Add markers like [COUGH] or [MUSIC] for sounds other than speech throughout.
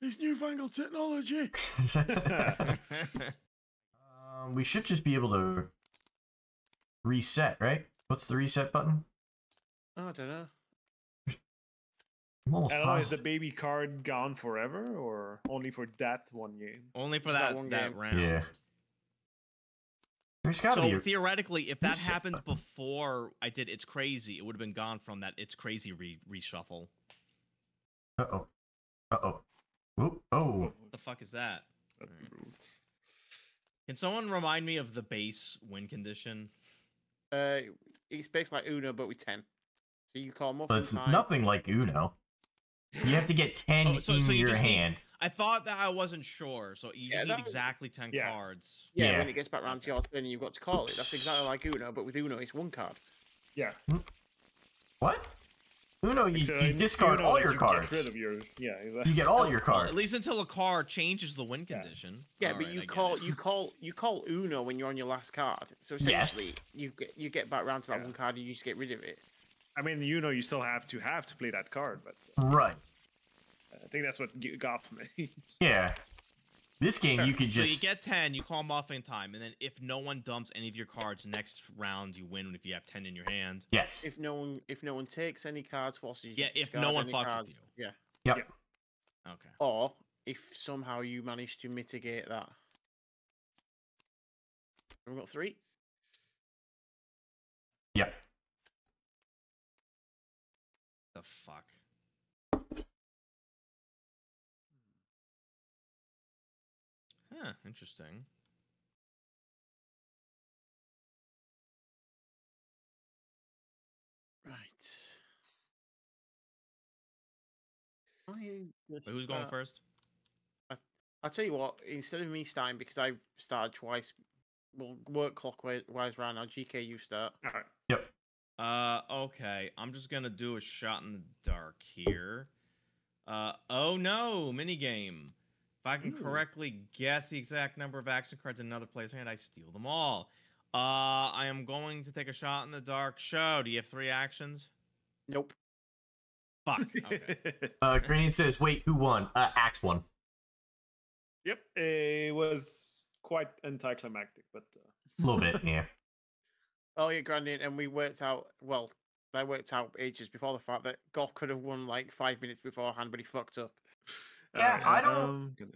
This newfangled technology. [LAUGHS] um, we should just be able to reset, right? What's the reset button? I don't know. I'm almost I don't know, is positive. the baby card gone forever or only for that one game? Only for that that one that game. round. Yeah. There's gotta So be. A... theoretically, if that reset happened button. before I did It's Crazy, it would have been gone from that It's Crazy re- reshuffle. Uh oh. Uh oh. Oh. Oh. What the fuck is that? That's Alright. the rules. Can someone remind me of the base win condition? Uh, it's basically like Uno, but with 10. So you call But it's time. nothing like Uno. You have to get [LAUGHS] ten Oh, so- in so you your just need- hand. I thought that I wasn't sure, so you Yeah, just need was- exactly ten Yeah. cards. Yeah, Yeah. when it gets back around to your turn, you've got to call it. That's exactly like Uno, but with Uno, it's one card. Yeah. What? Uno, you, you discard Uno, all like, your you cards. Get rid of your, yeah, exactly. You get all your Well, cards. at least until a card changes the win condition. Yeah, but Alright, you I call you call you call Uno when you're on your last card. So Yes. essentially, you get you get back round to that Yeah. one card and you just get rid of it. I mean, you know, you still have to have to play that card, but Right. I think that's what G- Golf means. [LAUGHS] Yeah. This game, you could just. So just. you get ten, you call them off in time, and then if no one dumps any of your cards, next round you win if you have ten in your hand. Yes. If no one if no one takes any cards, forces you Yeah, if no one any fucks with cards. you. Yeah. Yep. Okay. Or if somehow you manage to mitigate that. We've got three. Yep. The fuck. Huh, interesting. Right. I Wait, who's going uh, first? I'll tell you what, instead of me starting, because I've started twice, we'll work clockwise round now. GK, you start. All right. Yep. Uh, okay. I'm just gonna do a shot in the dark here. Uh, oh no, minigame. If I can Ooh. correctly guess the exact number of action cards in another player's hand, I steal them all. Uh, I am going to take a shot in the dark. Show. Do you have three actions? Nope. Fuck. [LAUGHS] Okay. Uh, Grandian says, wait, who won? Uh, Axe won. yep. It was quite anticlimactic, but uh, A little bit, yeah. [LAUGHS] Oh yeah, granted, and we worked out. Well, that worked out ages before the fact that Goff could have won like five minutes beforehand, but he fucked up. Yeah, alright, I don't- um, gonna-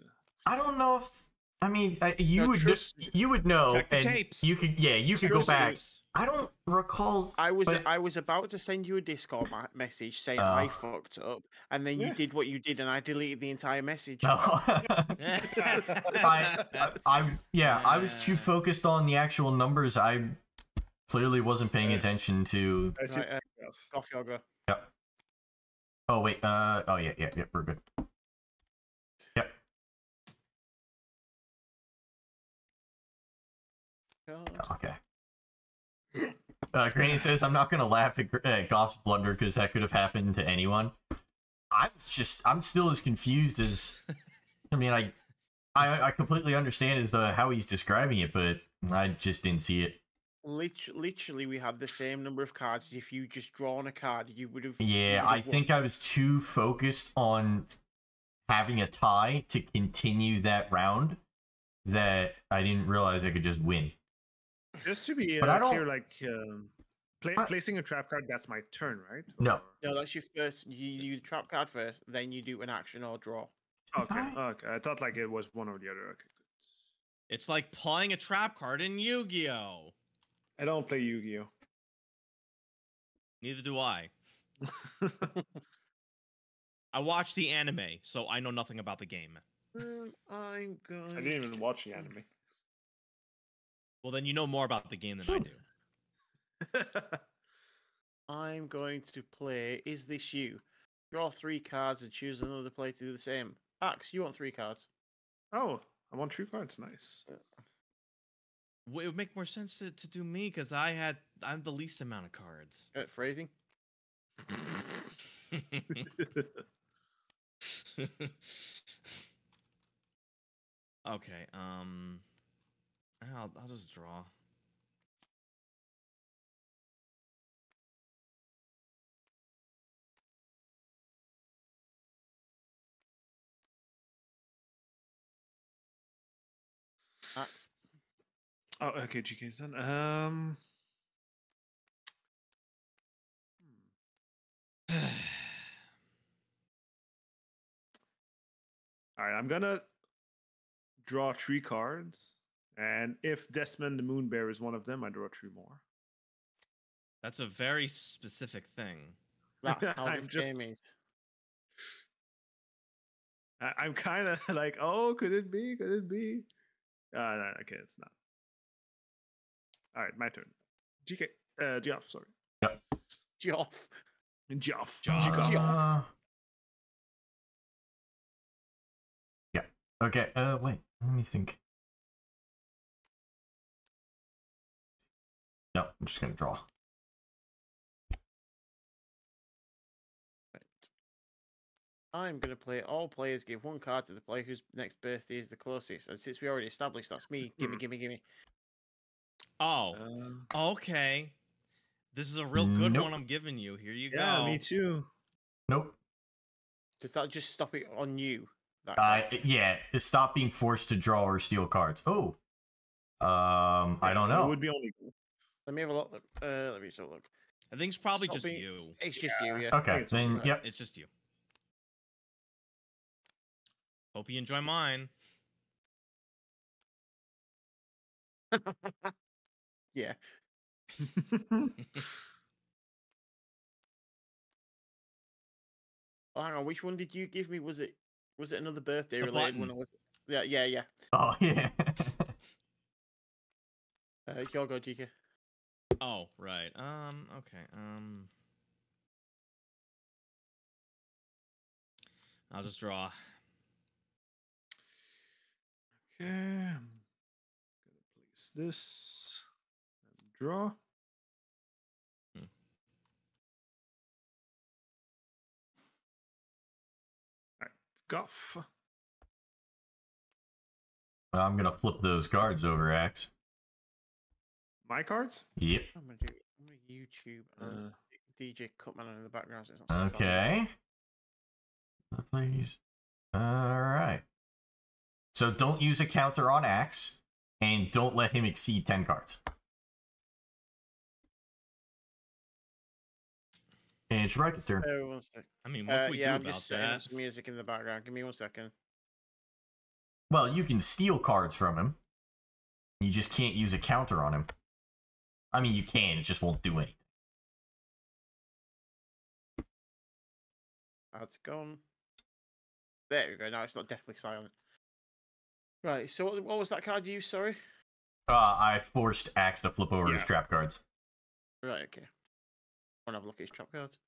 I don't know if. I mean, uh, you No, would trust- you would know, Check the and tapes. you could yeah, you could go Trust me. back. I don't recall. I was But- I was about to send you a Discord message saying Oh. I fucked up, and then you did what you did, and I deleted the entire message. No. [LAUGHS] I, I, I, yeah, I was too focused on the actual numbers. I clearly wasn't paying Yeah. attention to. Right, uh, Golf. Goff yoga. Oh wait, uh, oh yeah, yeah, yeah, we're good. Okay. Uh, Grandian says, "I'm not gonna laugh at uh, Goff's blunder because that could have happened to anyone." I'm just, I'm still as confused as. I mean, I, I, I completely understand as the how he's describing it, but I just didn't see it. Lit- literally, we had the same number of cards. If you just drawn a card, you would have. Yeah, I think I was too focused on having a tie to continue that round that I didn't realize I could just win. Just to be uh, I clear, like um, pla I- placing a trap card, that's my turn, right? No. Or- No, that's your first. You do the trap card first, then you do an action or draw. Okay. I- Okay. I thought like it was one or the other. Okay. Good. It's like playing a trap card in Yu-Gi-Oh. I don't play Yu-Gi-Oh. Neither do I. [LAUGHS] I watch the anime, so I know nothing about the game. Um, I'm going. I didn't even watch the anime. Well, then you know more about the game than I do. [LAUGHS] I'm going to play. Is this you? Draw three cards and choose another player to do the same. Axe, you want three cards? oh, I want three cards. Nice. Well, It would make more sense to, to do me because I had I'm the least amount of cards. Uh, phrasing. [LAUGHS] okay, um, I'll, I'll just draw. That's... Oh, okay, GK's done. Um. [SIGHS] [SIGHS] All right, I'm gonna draw three cards and if Desmond the Moon Bear is one of them, I draw three more. That's a very specific thing. [LAUGHS] That's how I'm this just- game is. I, I'm kind of [LAUGHS] like, oh, could it be? Could it be? Uh, no, okay, it's not. All right, my turn. GK, uh, Geoff, sorry, Joff. Geoff, Geoff. Geoff. Uh, yeah. Okay. Uh, wait. Let me think. No, I'm just gonna draw. Right. I'm going to play all players give one card to the player whose next birthday is the closest. And since we already established that's me, gimme, Hmm. gimme, gimme. Oh, Uh, okay. This is a real good Nope. one I'm giving you. Here you yeah, go. Yeah, me too. Nope. Does that just stop it on you? That Uh, yeah. Stop being forced to draw or steal cards. Oh. Um, I don't know. It know. would be only. Let me have a look. Uh, let me just have a look. I think it's probably Stop just being- you. It's just you, yeah. Okay. it's Then, right. yep. It's just you. Hope you enjoy mine. [LAUGHS] yeah. Oh, hang on. Which one did you give me? Was it was it another birthday The related one? button. Or was it... Yeah, yeah, yeah. Oh [LAUGHS] yeah. Uh, your go, GK. Oh, right. Um, okay. Um I'll just draw. Okay, I'm gonna place this and draw. Hmm. Alright, Goff. I'm gonna flip those cards over, Axe. My cards? Yep. I'm gonna do. I'm gonna YouTube and Uh, DJ Cutman in the background. So it's not silent. Okay. Please. All right. So don't use a counter on Axe, and don't let him exceed ten cards. And Shrike's turn. Uh, one sec. I mean, what Uh, we yeah, do I'm about just that? some music in the background. Give me one second. Well, you can steal cards from him. You just can't use a counter on him. I mean, you can. It just won't do anything. That's gone? There we go. Now it's not deathly silent. Right. So what, what was that card you used? Sorry. Uh, I forced Axe to flip over his trap cards. Right. Okay. Want to have a look at his trap cards?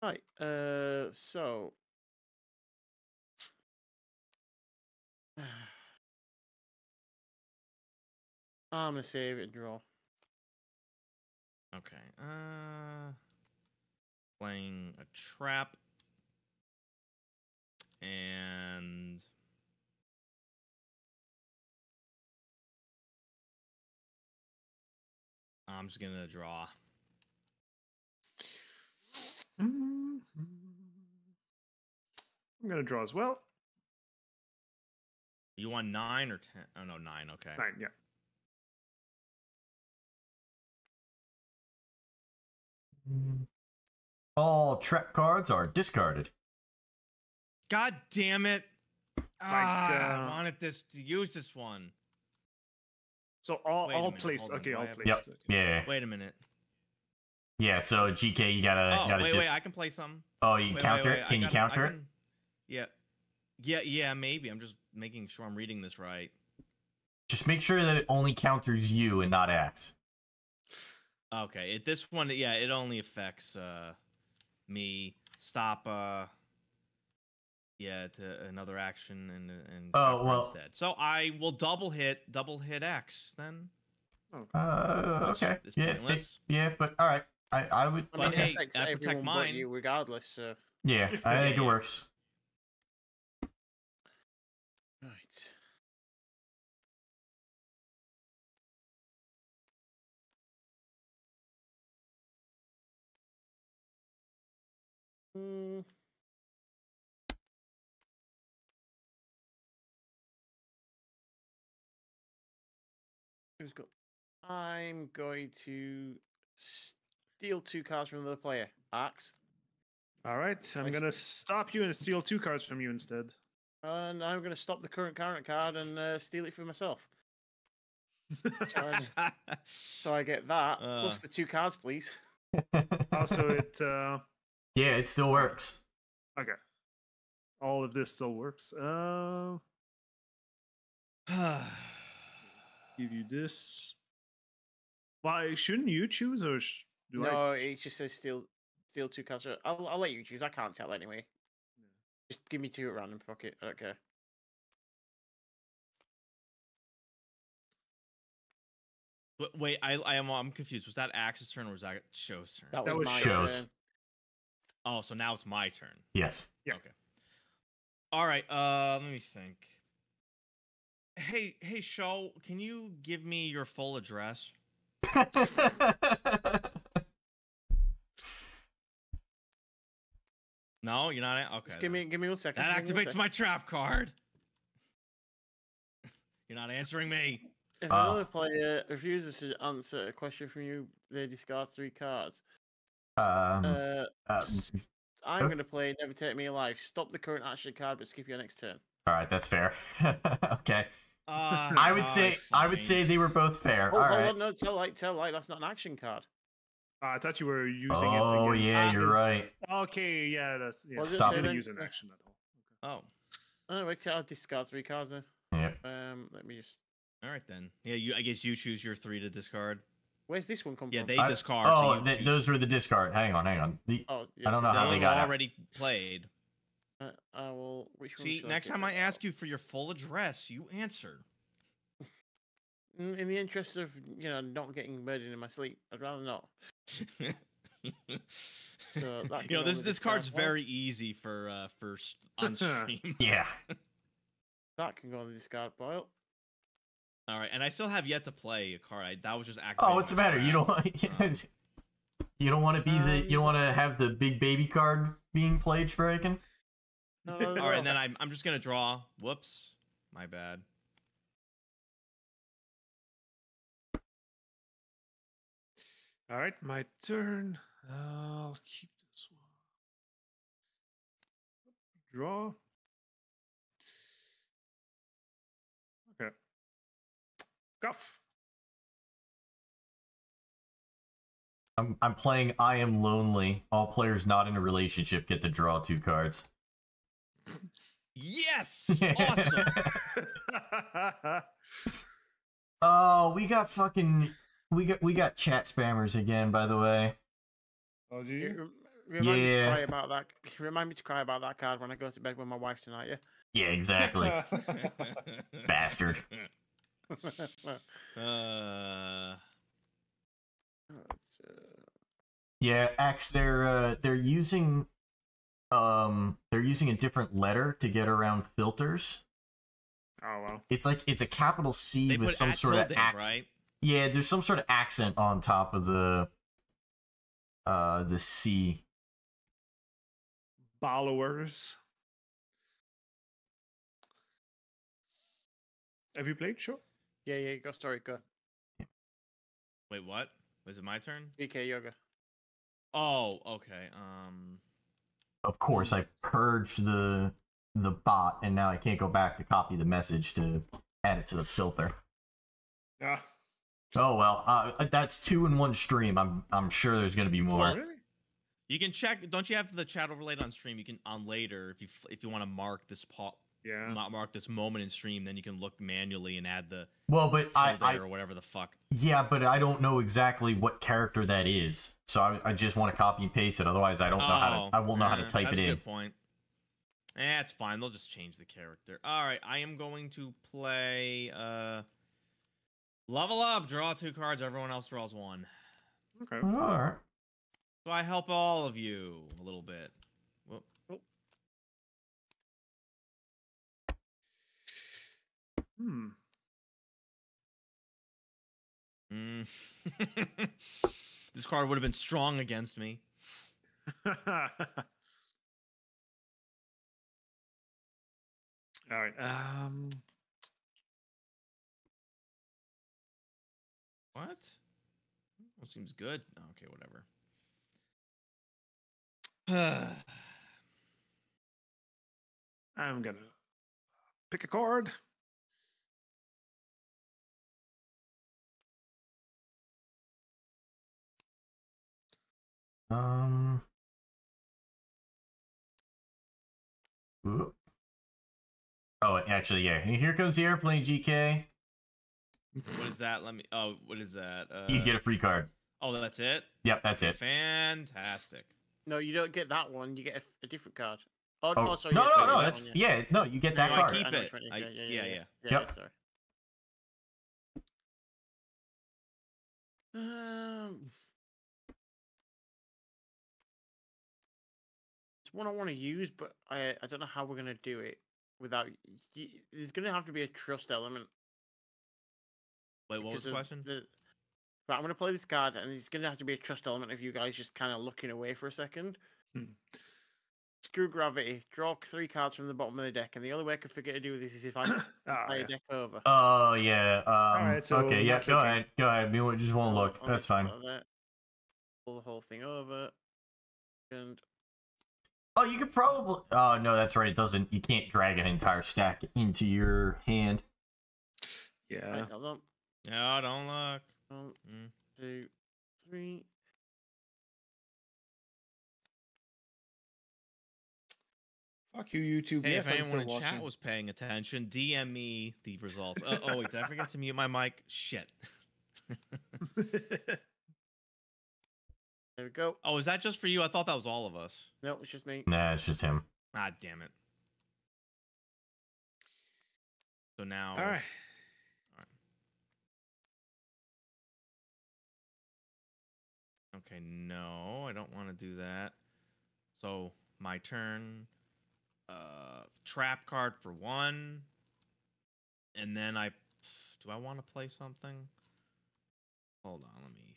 Right. Uh. So. I'm gonna save it and draw. Okay. Uh playing a trap. And I'm just gonna draw. I'm gonna draw as well. You want nine or ten? Oh no, nine. Okay. Nine, yeah. All trap cards are discarded. God damn it! Ah, uh, I wanted this to use this one. So all Wait a all minute, placed. Okay, I all place. placed. Yep. okay. Yeah. Wait a minute. Yeah. So GK, you gotta, oh you gotta wait, dis- wait, I can play some. Oh, you Wait, wait, counter wait, it? I Can you gotta- I counter it? can- Yeah. Yeah, yeah, maybe. I'm just making sure I'm reading this right. Just make sure that it only counters you and not Axe. Okay, it, this one, yeah, it only affects uh me. Stop, uh, yeah, to another action and and Oh, well- instead. So I will double hit, double hit X then. Uh, Which okay. is Yeah, it- yeah, but all right. I, I would. I mean, But it hey, affects I protect everyone but mine. you regardless. So. Yeah, I think it [LAUGHS] works. Right. Mm. Who's got? I'm going to steal two cards from the player. Axe. All right, I'm gonna stop you and steal two cards from you instead. And I'm gonna stop the current current card and uh, steal it for myself. so, I, [LAUGHS] so I get that uh. plus the two cards, please. also, it uh, yeah, it still works. okay. All of this still works. Uh, [SIGHS] give you this. Why shouldn't you choose, or sh- do I? no, it just says steal steal two cards. I'll I'll let you choose. I can't tell anyway. Just give me two at random. Fuck it. I don't care. Wait, Wait, I I am I'm confused. Was that Axe's turn or was that Show's turn? That, That was, was my shows. turn. Oh, so now it's my turn. Yes. Yeah. Okay. All right. Uh, let me think. Hey, hey, show. Can you give me your full address? [LAUGHS] No, you're not. a- Okay. Just give then. me give me one second. That give activates sec. my trap card. [LAUGHS] You're not answering me. If another player refuses to answer a question from you, they discard three cards. Um, Uh, s- I'm oh. going to play Never Take Me Alive. Stop the current action card, but skip your next turn. all right, that's fair. [LAUGHS] okay, Uh, I would say I would say they were both fair. Oh, all hold right. on, no, tell light, tell light. That's not an action card. Uh, I thought you were using it. Oh against yeah, you're his- right. Okay, yeah, that's yeah. What does it Stop say didn't then? use an action at all. Oh, Anyway, I'll discard three cards then. Yeah. Um, let me just. all right then. Yeah, you. I guess you choose your three to discard. Where's this one come Yeah, from? Yeah, they I- discard. oh, you th- those were the discard. Hang on, hang on. The, Oh, yeah. I don't know how they were got out. already played. Uh, I will. Which? See, should next pick time I ask you for your full address, you answer. [LAUGHS] In the interest of you know not getting murdered in my sleep, I'd rather not. [LAUGHS] So that you know, this this card's one. very easy for uh for on [LAUGHS] stream. Yeah. That can go on the discard pile. All right, and I still have yet to play a card. I, that was just Oh, what's the my matter? You don't want [LAUGHS] you don't want to be the Um, you don't want to have the big baby card being played, Spraken? No, All right, no. and then I'm I'm just gonna draw. Whoops, my bad. All right, my turn. I'll keep this one. Draw. Cuff. I'm I'm playing I am lonely. All players not in a relationship get to draw two cards. Yes, [LAUGHS] awesome. [LAUGHS] Oh, we got fucking we got we got chat spammers again, by the way. oh, do you? rem- Remind me to Yeah. cry about that. Remind me to cry about that card when I go to bed with my wife tonight. Yeah. Yeah, exactly. [LAUGHS] Bastard. [LAUGHS] Uh, Yeah. X they're uh they're using um they're using a different letter to get around filters. Oh well. It's like it's a capital C they with some sort of tildes, accent. right? Yeah, there's some sort of accent on top of the uh the C. Followers. Have you played? Sure. Yeah, yeah. Go story. Go. Wait, what? Was it my turn? BK yoga. Oh, okay. Um, Of course, I purged the the bot, and now I can't go back to copy the message to add it to the filter. Yeah. Oh well, uh, that's two in one stream. I'm I'm sure there's gonna be more. Well, Really? you can check. Don't you have the chat overlaid on stream? You can on later if you if you want to mark this pa- Yeah. not mark this moment in stream, then you can look manually and add the well, but I, I or whatever the fuck. yeah, but I don't know exactly what character that is, so I, I just want to copy and paste it. Otherwise, I don't know how Oh, to. I won't know how to type that's it a in. Good point. Eh, it's fine. They'll just change the character. All right, I am going to play uh level up. Draw two cards. Everyone else draws one. Okay. All right. So I help all of you a little bit. Hmm. Mm. [LAUGHS] this card would have been strong against me. [LAUGHS] All right. Um. What? Well, seems good. Okay, whatever. [SIGHS] I'm gonna pick a card. Um. Whoop. Oh, actually, yeah. Here comes the airplane, GK. what is that? Let me. Oh, what is that? Uh, You get a free card. Oh, that's it. Yep, that's it. Fantastic. No, you don't get that one. You get a different card. Oh, Oh, oh, sorry. no, yeah, no, sorry, no. that That's one, yeah. No, you get No, that No, I card. keep I it. which one it is, I- yeah, yeah, yeah, yeah, yeah. yeah, Yep. sorry. [SIGHS] Um, one I want to use, but I I don't know how we're gonna do it without. y- There's gonna have to be a trust element. Wait, what was the question? The, right, I'm gonna play this card, and there's gonna have to be a trust element of you guys just kind of looking away for a second. Hmm. Screw gravity. Draw three cards from the bottom of the deck, and the only way I could figure to do this is if I [COUGHS] play yeah. a deck over. Oh yeah. Um, right, so okay. Yeah. Go clicking. ahead. Go ahead. We just won't look. That's fine. that. Pull the whole thing over. And Oh, you could probably. Oh no, that's right. It doesn't. You can't drag an entire stack into your hand. Yeah. right, hold on. No, don't look. One, Mm. two, three. Fuck you, YouTube. Hey, yes, if I'm anyone in still chat was paying attention, DM me the results. Uh, oh wait, did I forget to mute my mic? Shit. [LAUGHS] [LAUGHS] There we go. Oh, is that just for you? I thought that was all of us. No, it's just me. Nah, it's just him. Ah, damn it. So now, All right. okay, no, I don't want to do that. So my turn. Uh, trap card for one, and then I. Do I want to play something? Hold on, let me.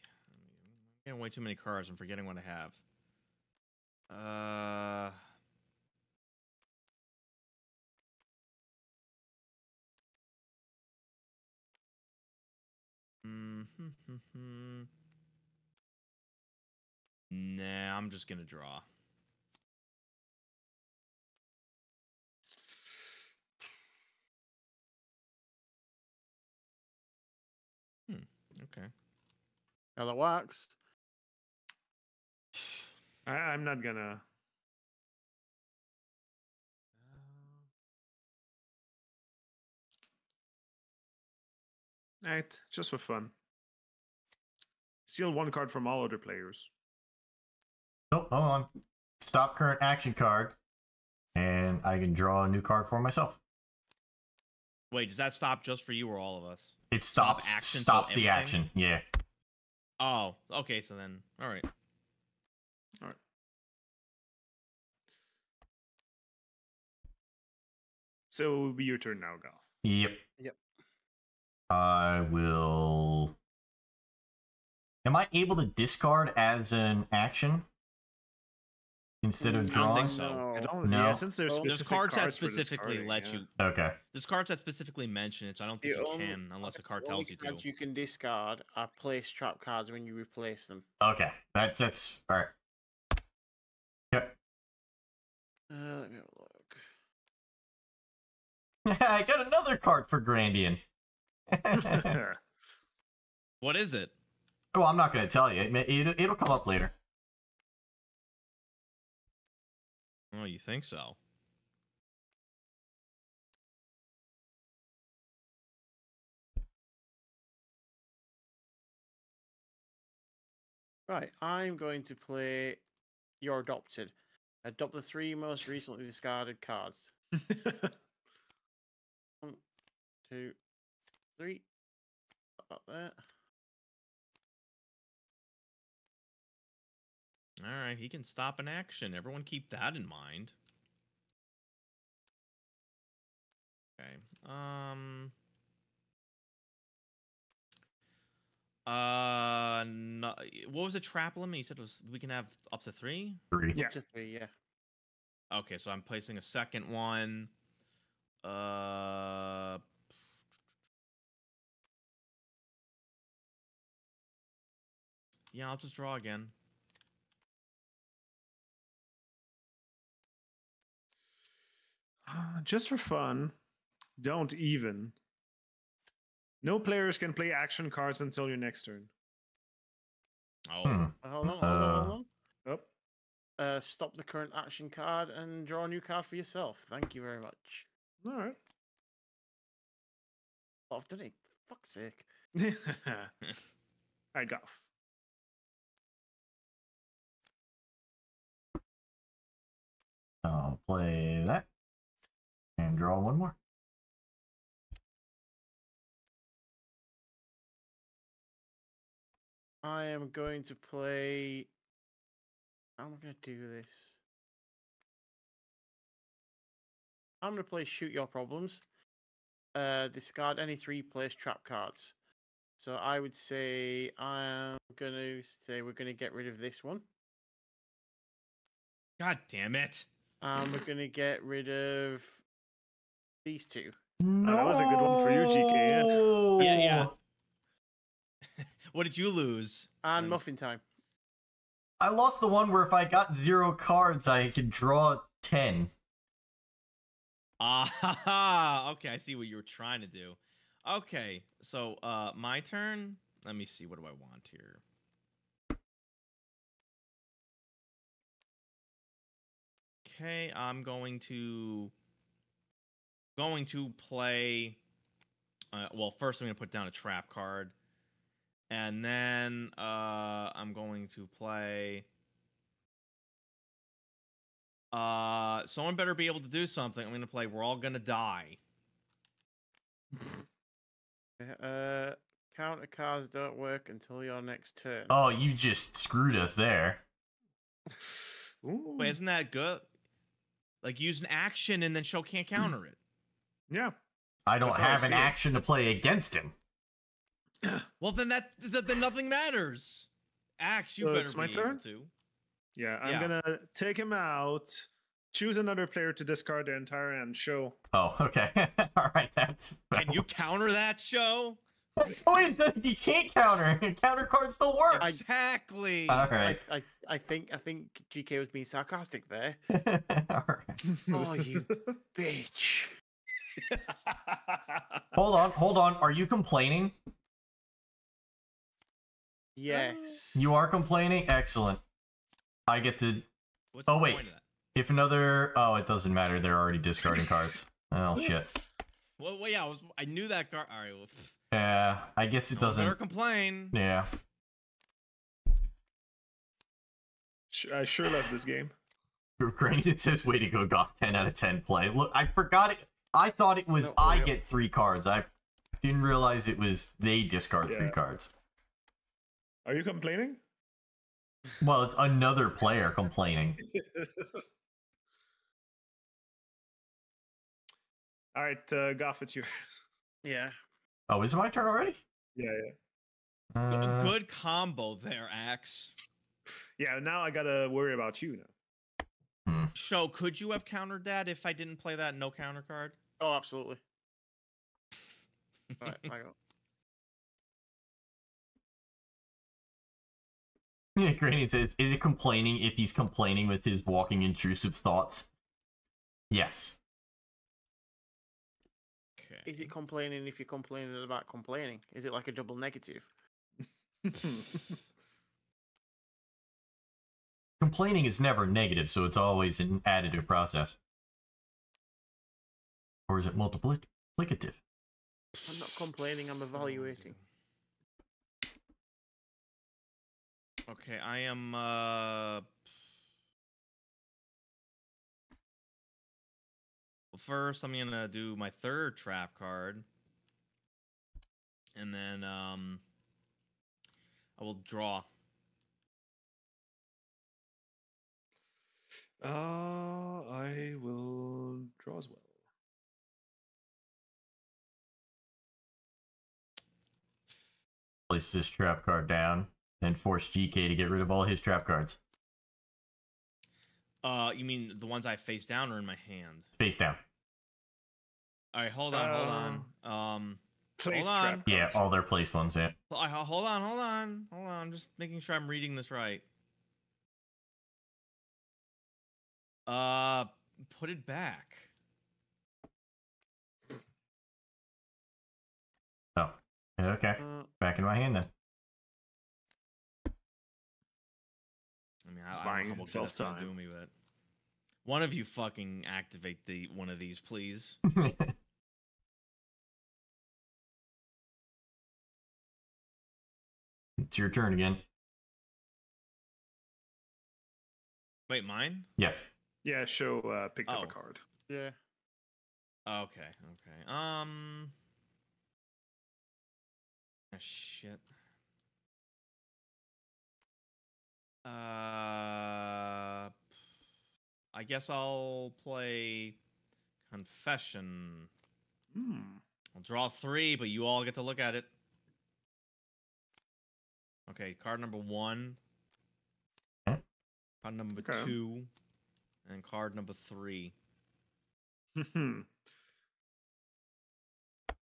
Getting way too many cards. I'm forgetting what I have. Uh. Nah, I'm just gonna draw. Hmm. Okay. That works. I, I'm not gonna. Uh, alright, just for fun. Steal one card from all other players. Oh, hold on. Stop current action card, and I can draw a new card for myself. Wait, does that stop just for you or all of us? It Stop stops action, so stops the everything? action. Yeah. Oh, okay. So then, all right. So it will be your turn now, Golf. Yep. Yep. I will. Am I able to discard as an action instead of Mm, I don't think drawing? so. I don't, No. yeah, since there's Well, There's specific cards that specifically let yeah. you. Okay. There's cards that specifically mention it, so I don't think The you only- can unless a card The only tells you cards to. you can discard are place trap cards when you replace them. Okay. That's that's all right. Yep. Uh, let me have a look. [LAUGHS] I got another card for Grandian. [LAUGHS] [LAUGHS] What is it? well, I'm not going to tell you. It, may- it'll, it'll come up later. Oh, you think so? Right, I'm going to play You're Adopted. Adopt the three most recently discarded cards. One, two, three. About that. All right, he can stop an action. Everyone keep that in mind. Okay. Um. Uh, no, what was the trap limit? You said it was we can have up to three. Three. Yeah. Up to three, yeah. Okay, so I'm placing a second one. Uh, Yeah, I'll just draw again. Uh, just for fun, don't even. No players can play action cards until your next turn. Oh, Hmm. Uh, Hold on, hold on, Uh, hold on. Oh, Uh, stop the current action card and draw a new card for yourself. Thank you very much. all right. I've done it. Fuck's sake. [LAUGHS] all right, go. I'll play that and draw one more. I am going to play. I'm going to do this? I'm going to play Shoot Your Problems. Uh, discard any three place trap cards. So I would say I'm going to say we're going to get rid of this one. God damn it! And we're [LAUGHS] going to get rid of these two. No. that was a good one for you, GK, Yeah, yeah. [LAUGHS] what did you lose? And Um, Muffin Time. I lost the one where if I got zero cards, I could draw ten. Ah, [LAUGHS] okay. I see what you were trying to do. Okay, so uh, my turn. Let me see. What do I want here? Okay, I'm going to going to play. Uh, well, first I'm going to put down a trap card, and then uh, I'm going to play. Uh, someone better be able to do something. I'm going to play. We're all going to die. [LAUGHS] Uh, counter cards don't work until your next turn. Oh, you just screwed us there. [LAUGHS] Wait, isn't that good? Like use an action and then show can't [CLEARS THROAT] counter it. yeah. I don't That's how I have an see it. action to play against him. [CLEARS THROAT] Well, then that th- then nothing matters. Axe, you So better it's my be able turn? to. Yeah, I'm Yeah. gonna take him out. Choose another player to discard the entire end. Show. Oh, [LAUGHS] okay. All right, that's. Can you counter that show? Wait, th- you can't counter. [LAUGHS] Counter card still works. Exactly. All I. I, I think I think GK was being sarcastic there. [LAUGHS] All right. Oh, you [LAUGHS] bitch. Hold on, hold on. Are you complaining? Yes. Uh. You are complaining. Excellent. I get to. What's Oh, the wait. point of that? If another. Oh, it doesn't matter. They're already discarding cards. Oh shit. Well, well, yeah, I, was, I knew that card. All right, well, pff, Yeah, I guess it don't better doesn't. complain. Yeah. I sure love this game. [LAUGHS] Granted says, "Way to go, Goff! Ten out of ten play." Look, I forgot it. I thought it was No, I Oreo. get three cards. I didn't realize it was they discard three cards. Are you complaining? Well, it's another player complaining. [LAUGHS] All right, uh, Goff, it's yours. Yeah. Oh, is it my turn already? Yeah, yeah. G- Uh, Good combo there, Axe. Yeah, now I gotta worry about you now. hmm. Show, could you have countered that if I didn't play that no counter card? Oh, absolutely. Right, I go. Yeah, Grandian says, "Is it complaining if he's complaining with his walking intrusive thoughts?" Yes. Okay. Is it complaining if you're complaining about complaining? Is it like a double negative? [LAUGHS] Complaining is never negative, so it's always an additive process. Or is it multiplicative? I'm not complaining, I'm evaluating. Okay, I am. uh first, I'm gonna do my third trap card, and then um, I will draw. Uh, I will draw as well. Place this trap card down, and force GK to get rid of all his trap cards. Uh, you mean the ones I face down or in my hand? Face down. All right, hold on, hold on. Um, place Hold on. trap. Yeah, all their place ones. Yeah. Hold on, hold on, hold on. I'm just making sure I'm reading this right. Uh, put it back. Oh. Okay. Uh, Back in my hand then. I mean, I, He's I buying don't know what good himself do time. me, but one of you fucking activate the one of these, please. [LAUGHS] it's your turn again. Wait, mine? Yes. Yeah, show uh, picked up Oh. a card. yeah. Okay, okay. Um. ah, shit. Uh, I guess I'll play Confession. Hmm. I'll draw three, but you all get to look at it. Okay, card number one. Okay. Card number Okay. two. And card number three. [LAUGHS] All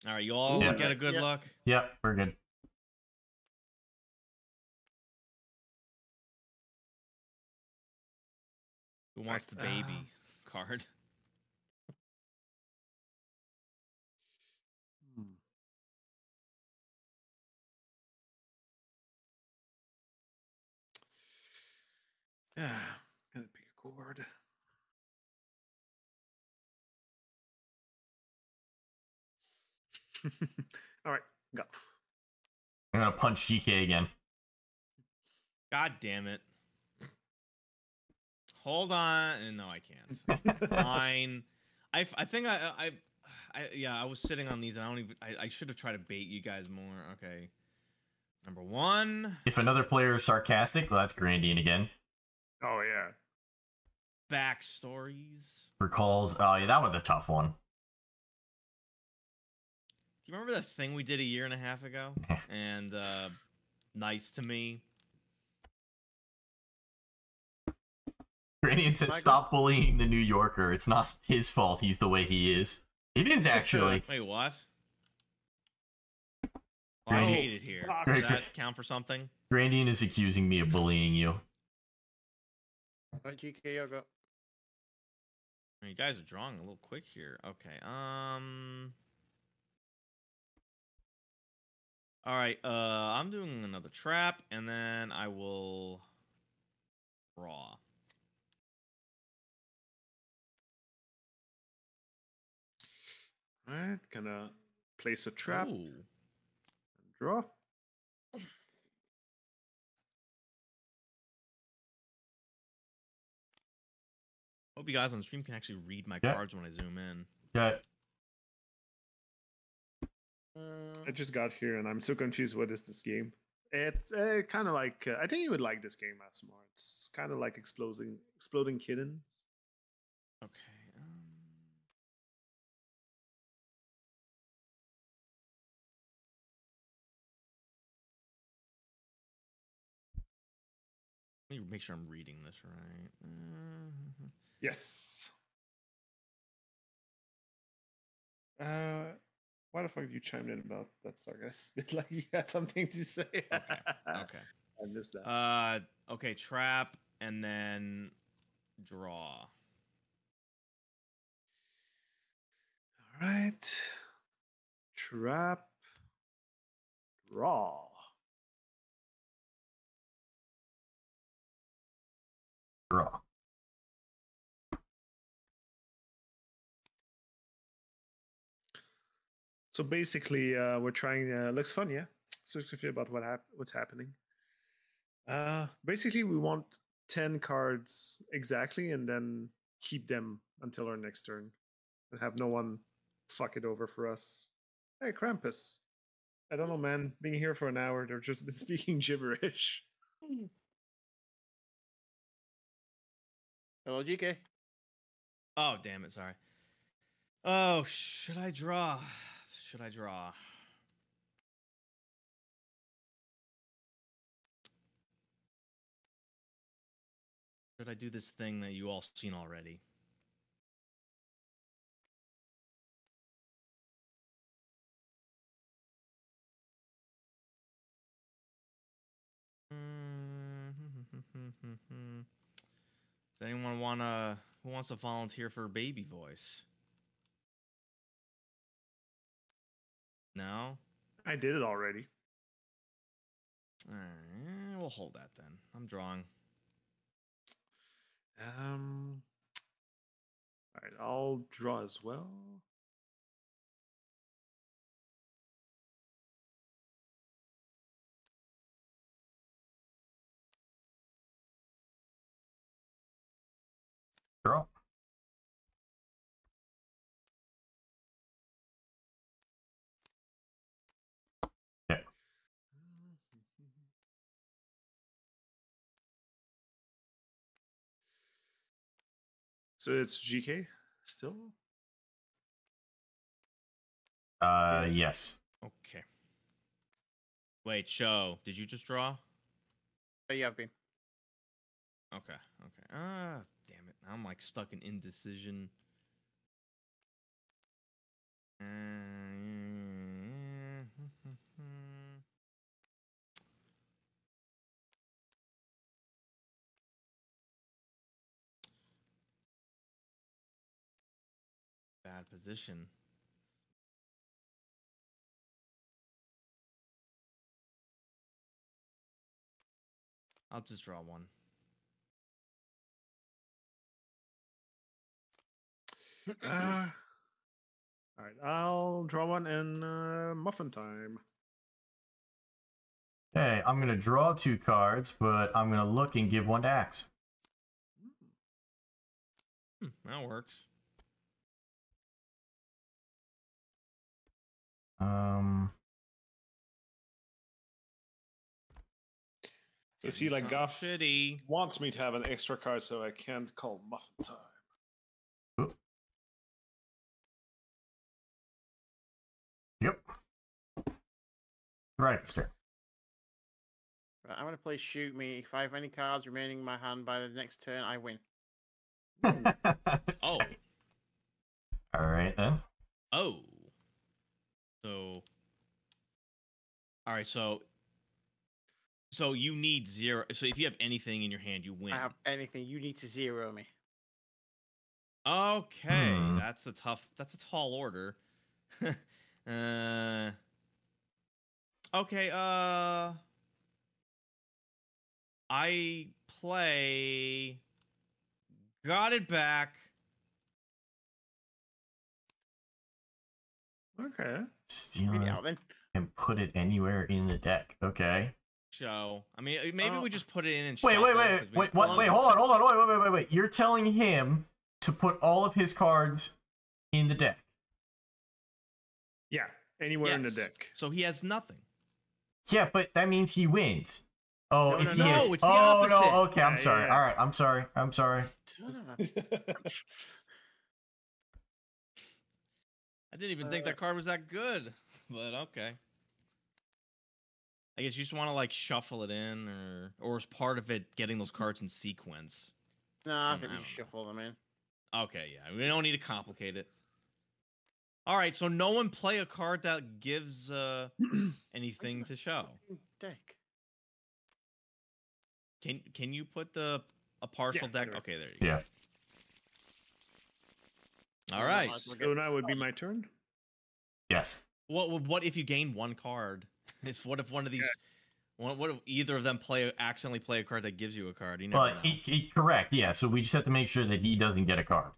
right, you all Yeah. get a good Yeah. look. Yep, we're good. Who wants the baby uh, card? [LAUGHS] Hmm. Yeah, gonna pick a chord. [LAUGHS] All right, go. I'm gonna punch GK again. God damn it. Hold on. No, I can't. [LAUGHS] Fine. I, I think I, I, I, yeah, I was sitting on these and I don't even, I, I should have tried to bait you guys more. Okay. Number one, If another player is sarcastic, well, that's Grandian again. Oh yeah. backstories. Recalls. Oh, yeah, that one's a tough one. Do you remember the thing we did a year and a half ago? [LAUGHS] and, uh, nice to me. Grandian says, Michael? "Stop bullying the New Yorker. It's not his fault. He's the way he is. It is actually. Wait, what? Well, I hate it here. Does that count for something? Grandian is accusing me of bullying you. GK, you go. You guys are drawing a little quick here. Okay. Um. All right. Uh, I'm doing another trap, and then I will draw. All right, gonna place a trap. Ooh. and Draw. Hope you guys on stream can actually read my Yeah. cards when I zoom in. Yeah. Uh, I just got here and I'm so confused. What is this game? It's uh, kind of like uh, I think you would like this game, Asmar. It's kind of like exploding, exploding kittens. Okay. Let me make sure I'm reading this right. Mhm. Yes. Uh, why the fuck you chimed in about that sarcasm? [LAUGHS] It's like you had something to say. Okay. Okay. [LAUGHS] I missed that. Uh, okay. Trap and then draw. All right. Trap. Draw. Draw. So basically, uh, we're trying. Uh, looks fun, yeah. So it's about what hap- what's happening. Uh, basically, we want ten cards exactly, and then keep them until our next turn, and have no one fuck it over for us. Hey, Krampus. I don't know, man. Being here for an hour, they're just [LAUGHS] been speaking gibberish. Hello, GK. Oh, damn it. Sorry. Oh, should I draw? Should I draw? Should I do this thing that you all seen already? Mm-hmm. [LAUGHS] anyone wanna who wants to volunteer for baby voice? No. I did it already. Alright, we'll hold that then. I'm drawing. Um. All right, I'll draw as well. Draw. So it's GK still. Uh, yes. Okay. Wait, show. Did you just draw? Oh, yeah, I've been. Okay, okay. Ah, damn it. Now I'm like stuck in indecision. [LAUGHS] Bad position. I'll just draw one. Uh, all right, I'll draw one in uh, muffin time. Okay, I'm gonna draw two cards, but I'm gonna look and give one to Axe. Hmm, that works. Um, So see, like Sounds Goff shitty. wants me to have an extra card, so I can't call muffin time. yep. Right, it's turn. Right, I'm going to play Shoot Me. If I have any cards remaining in my hand by the next turn, I win. [LAUGHS] Oh, All right then. oh. So, all right. So, so you need zero. So if you have anything in your hand, you win. I have anything. You need to zero me. Okay, Hmm. that's a tough. That's a tall order. [LAUGHS] uh. Okay. Uh. I play. Got it back. Okay. Steal it it out then. and put it anywhere in the deck. Okay. Show. I mean, maybe Oh. we just put it in and Wait, wait, shuffle, wait, 'cause we- wait, what? Wait, hold on, hold on, wait, wait, wait, wait, wait. You're telling him to put all of his cards in the deck. Yeah, anywhere in the deck. So he has nothing. Yeah, but that means he wins. Oh, No, if no, he no, is. it's the oh no. Okay, I'm Yeah, sorry. yeah. All right, I'm sorry. I'm sorry. Son of a... [LAUGHS] I didn't even think Uh, that card was that good, but okay. I guess you just want to like shuffle it in, or or is part of it getting those cards in sequence? Nah, I think I we don't shuffle them in. Okay, yeah, we don't need to complicate it. All right, so no one play a card that gives uh [CLEARS THROAT] anything to show. fucking Deck. Can can you put the a partial deck? sure. Okay, there you go. Yeah. All Yeah, right. might So get- now would be my turn. Yes. What what- what if you gain one card? [LAUGHS] It's what if one of these, one, what if either of them play accidentally play a card that gives you a card? You never But know. he, he, correct. Yeah. So we just have to make sure that he doesn't get a card.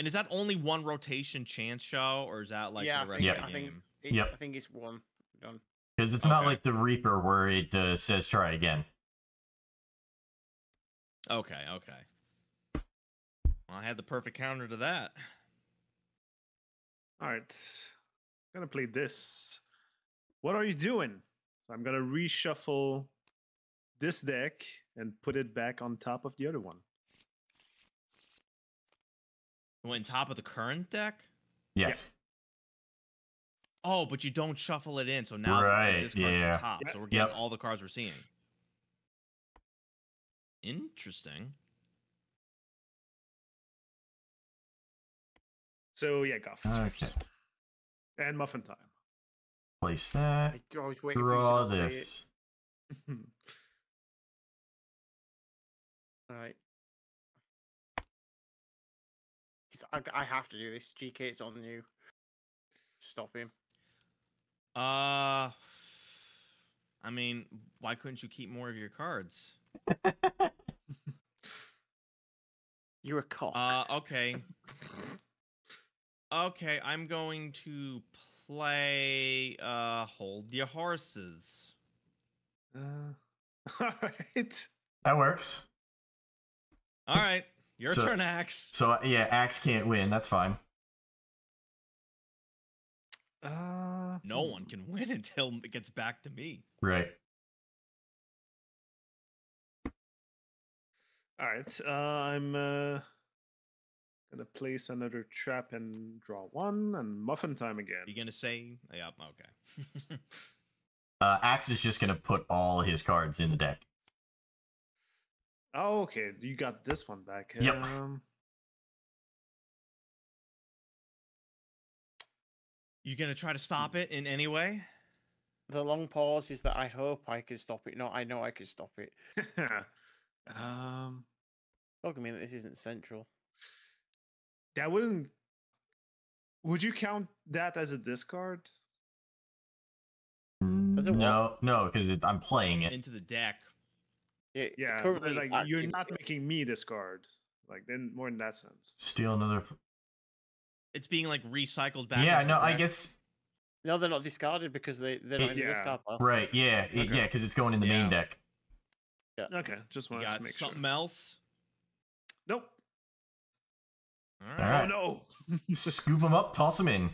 And is that only one rotation chance show, or is that like yeah, the I rest think, of I the think, game? it, Yep. I think it's one. Done. Because it's not like the Reaper where it uh, says try again. Okay, okay. Well, I had the perfect counter to that. All right, I'm gonna play this. What are you doing? So I'm gonna reshuffle this deck and put it back on top of the other one. Went top of the current deck. Yes. Oh, but you don't shuffle it in, so now Right, this card's yeah. the top. Yep. So we're getting Yep. all the cards we're seeing. Interesting. So yeah, Goff. Okay. first. And muffin time. Place that. I, I was waiting for Draw to not say it. this. [LAUGHS] All right. I, I have to do this. GK, it's on you. Stop him. Uh, I mean, why couldn't you keep more of your cards? [LAUGHS] You're a cock. Uh, okay. [LAUGHS] Okay, I'm going to play uh Hold Your Horses. Uh, [LAUGHS] all right. That works. All right, your So- turn, Axe. So yeah, Axe can't win. That's fine. Uh, No one can win until it gets back to me. Right. All right. Uh, I'm uh, gonna place another trap and draw one, and muffin time again. You gonna say? Yep. Okay. [LAUGHS] Uh, Axe is just gonna put all his cards in the deck. Oh, okay. You got this one back. Yep. Um, you gonna try to stop it in any way? the long pause is that I hope I can stop it. No, I know I can stop it. [LAUGHS] um, Don't mean this isn't central. that wouldn't. Would you count that as a discard? Does it No, no, because I'm playing it. Into the deck. Yeah, Yeah, but, currently it's like you're not making me discard. Like then more in that sense. Steal another. It's being like recycled back. Yeah, no, I guess No, they're not discarded because they they're not in the discard pile. right. Yeah, it- Okay. yeah, because it's going in the main deck. Yeah. Okay, just You wanted got to make something sure. else. Nope. All All right. right. Oh no. [LAUGHS] Scoop them up, toss them in.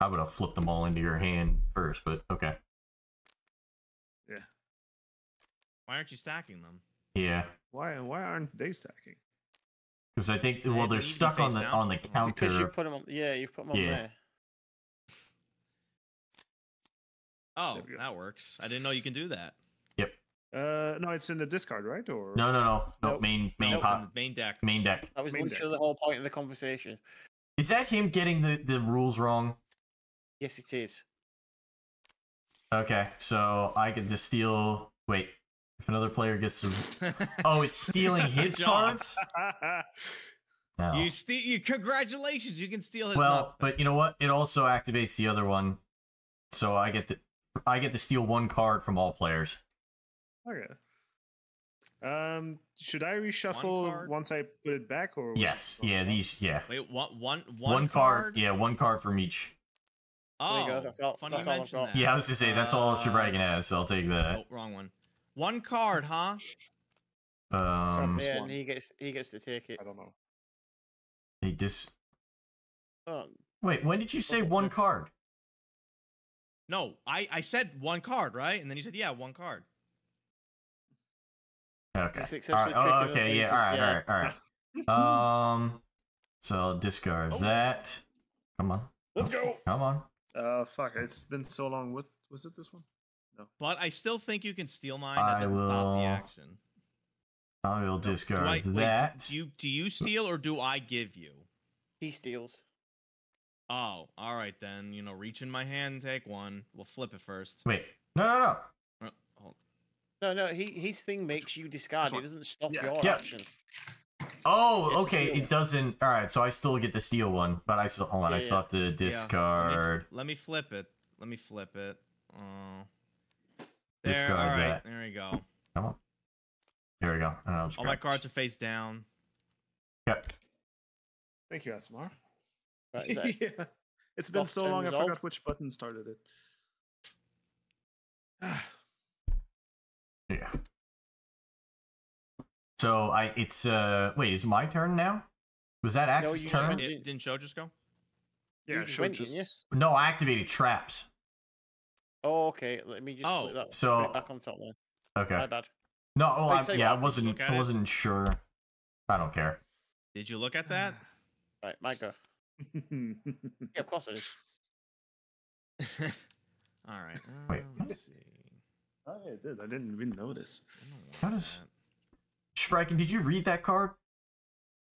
I would have flipped them all into your hand first, but okay. Why aren't you stacking them? Yeah, why why aren't they stacking? because I think well they they're need stuck on the down. on the Because you counter. put them on. Yeah, you've put them on Yeah. there. Oh, There that works. I didn't know you can do that. Yep. Uh, no, it's in the discard, right? Or No, no, no, no. Nope. Main main Nope. Pot, main deck. main deck. That was Main literally deck. the whole point of the conversation. Is that him getting the the rules wrong? Yes, it is. Okay, so I get to steal. Wait, if another player gets to. [LAUGHS] Oh, it's stealing his cards. [LAUGHS] No. You steal. You congratulations. You can steal his. Well, no. but you know what? It also activates the other one, so I get to I get to steal one card from all players. okay. Um, should I reshuffle card? once I put it back, or Yes, or yeah, these, yeah, wait, one, one, one, one card, yeah, one card from each. Oh, There you go, that's all- funny that's you all mentioned that. Yeah, I was just say that's all Uh, Shobryuken has, so I'll take that. Oh, wrong one. One card, huh? Um, Yeah, and he gets he gets to take it. I don't know. they dis. Oh, Wait, when did you say one that? card? No, I I said one card, right? And then you said yeah, one card. Okay. successfully All right. Oh, okay. Yeah. All right. yeah. All right. All right. [LAUGHS] Um. So I'll discard Oh. that. Come on. Let's go. Come on. Uh, fuck! It's been so long. What was it? This one? But I still think you can steal mine. I That doesn't stop the will- action. I will Do discard I, wait, do- that. do you do you steal or do I give you? he steals. Oh, all right then. You know, reach in my hand take one. We'll flip it first. Wait. No. No. No. Uh, No, no, he his thing makes you discard. It doesn't stop Yeah. your Yeah. action. Oh, Yes, okay. It doesn't. All right. So I still get to steal one, but I still hold on. Yeah, I still yeah. have to yeah, let me discard. Let me, flip it. Let me flip it. Uh, there, Discard all right, that. There we go. Come on. Here we go. And I'll just All my grab- cards are face down. Yep. Thank you, Asmar. Right, that- [LAUGHS] yeah. It's been Lost so and long. I resolved? forgot which button started it. [SIGHS] Yeah. So I. It's uh. Wait. Is it my turn now? Was that Axe's you turn? went- Did, didn't Show just go? yeah, just sure. didn't you? Just No, I activated traps. Oh, okay. Let me just Oh, flip that so- back on top then. Okay. My bad. No. Oh, Wait, I, yeah. I wasn't. I wasn't sure. I don't care. Did you look at [SIGHS] that? Right, Micah. [LAUGHS] Yeah, of course I did. [LAUGHS] all right. Wait. uh, let's see. oh, yeah, it did. I didn't even notice. I don't How does- that. Spriken, did you read that card?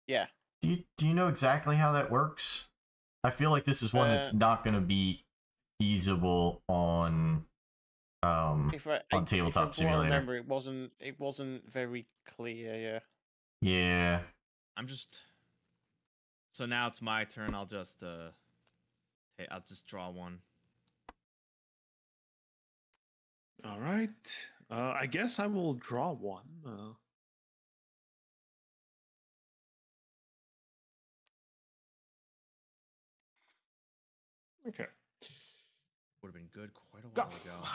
Yeah. Do you do you know exactly how that works? I feel like this is one that's Uh, not going to be feasible on Um, If I, On I- Tabletop if from I Simulator. remember it wasn't it wasn't very clear. Yeah. yeah. I'm just. So now it's my turn. I'll just uh. Hey, I'll just draw one. All right. Uh, I guess I will draw one. Uh, okay. Would have been good quite a Go. while ago.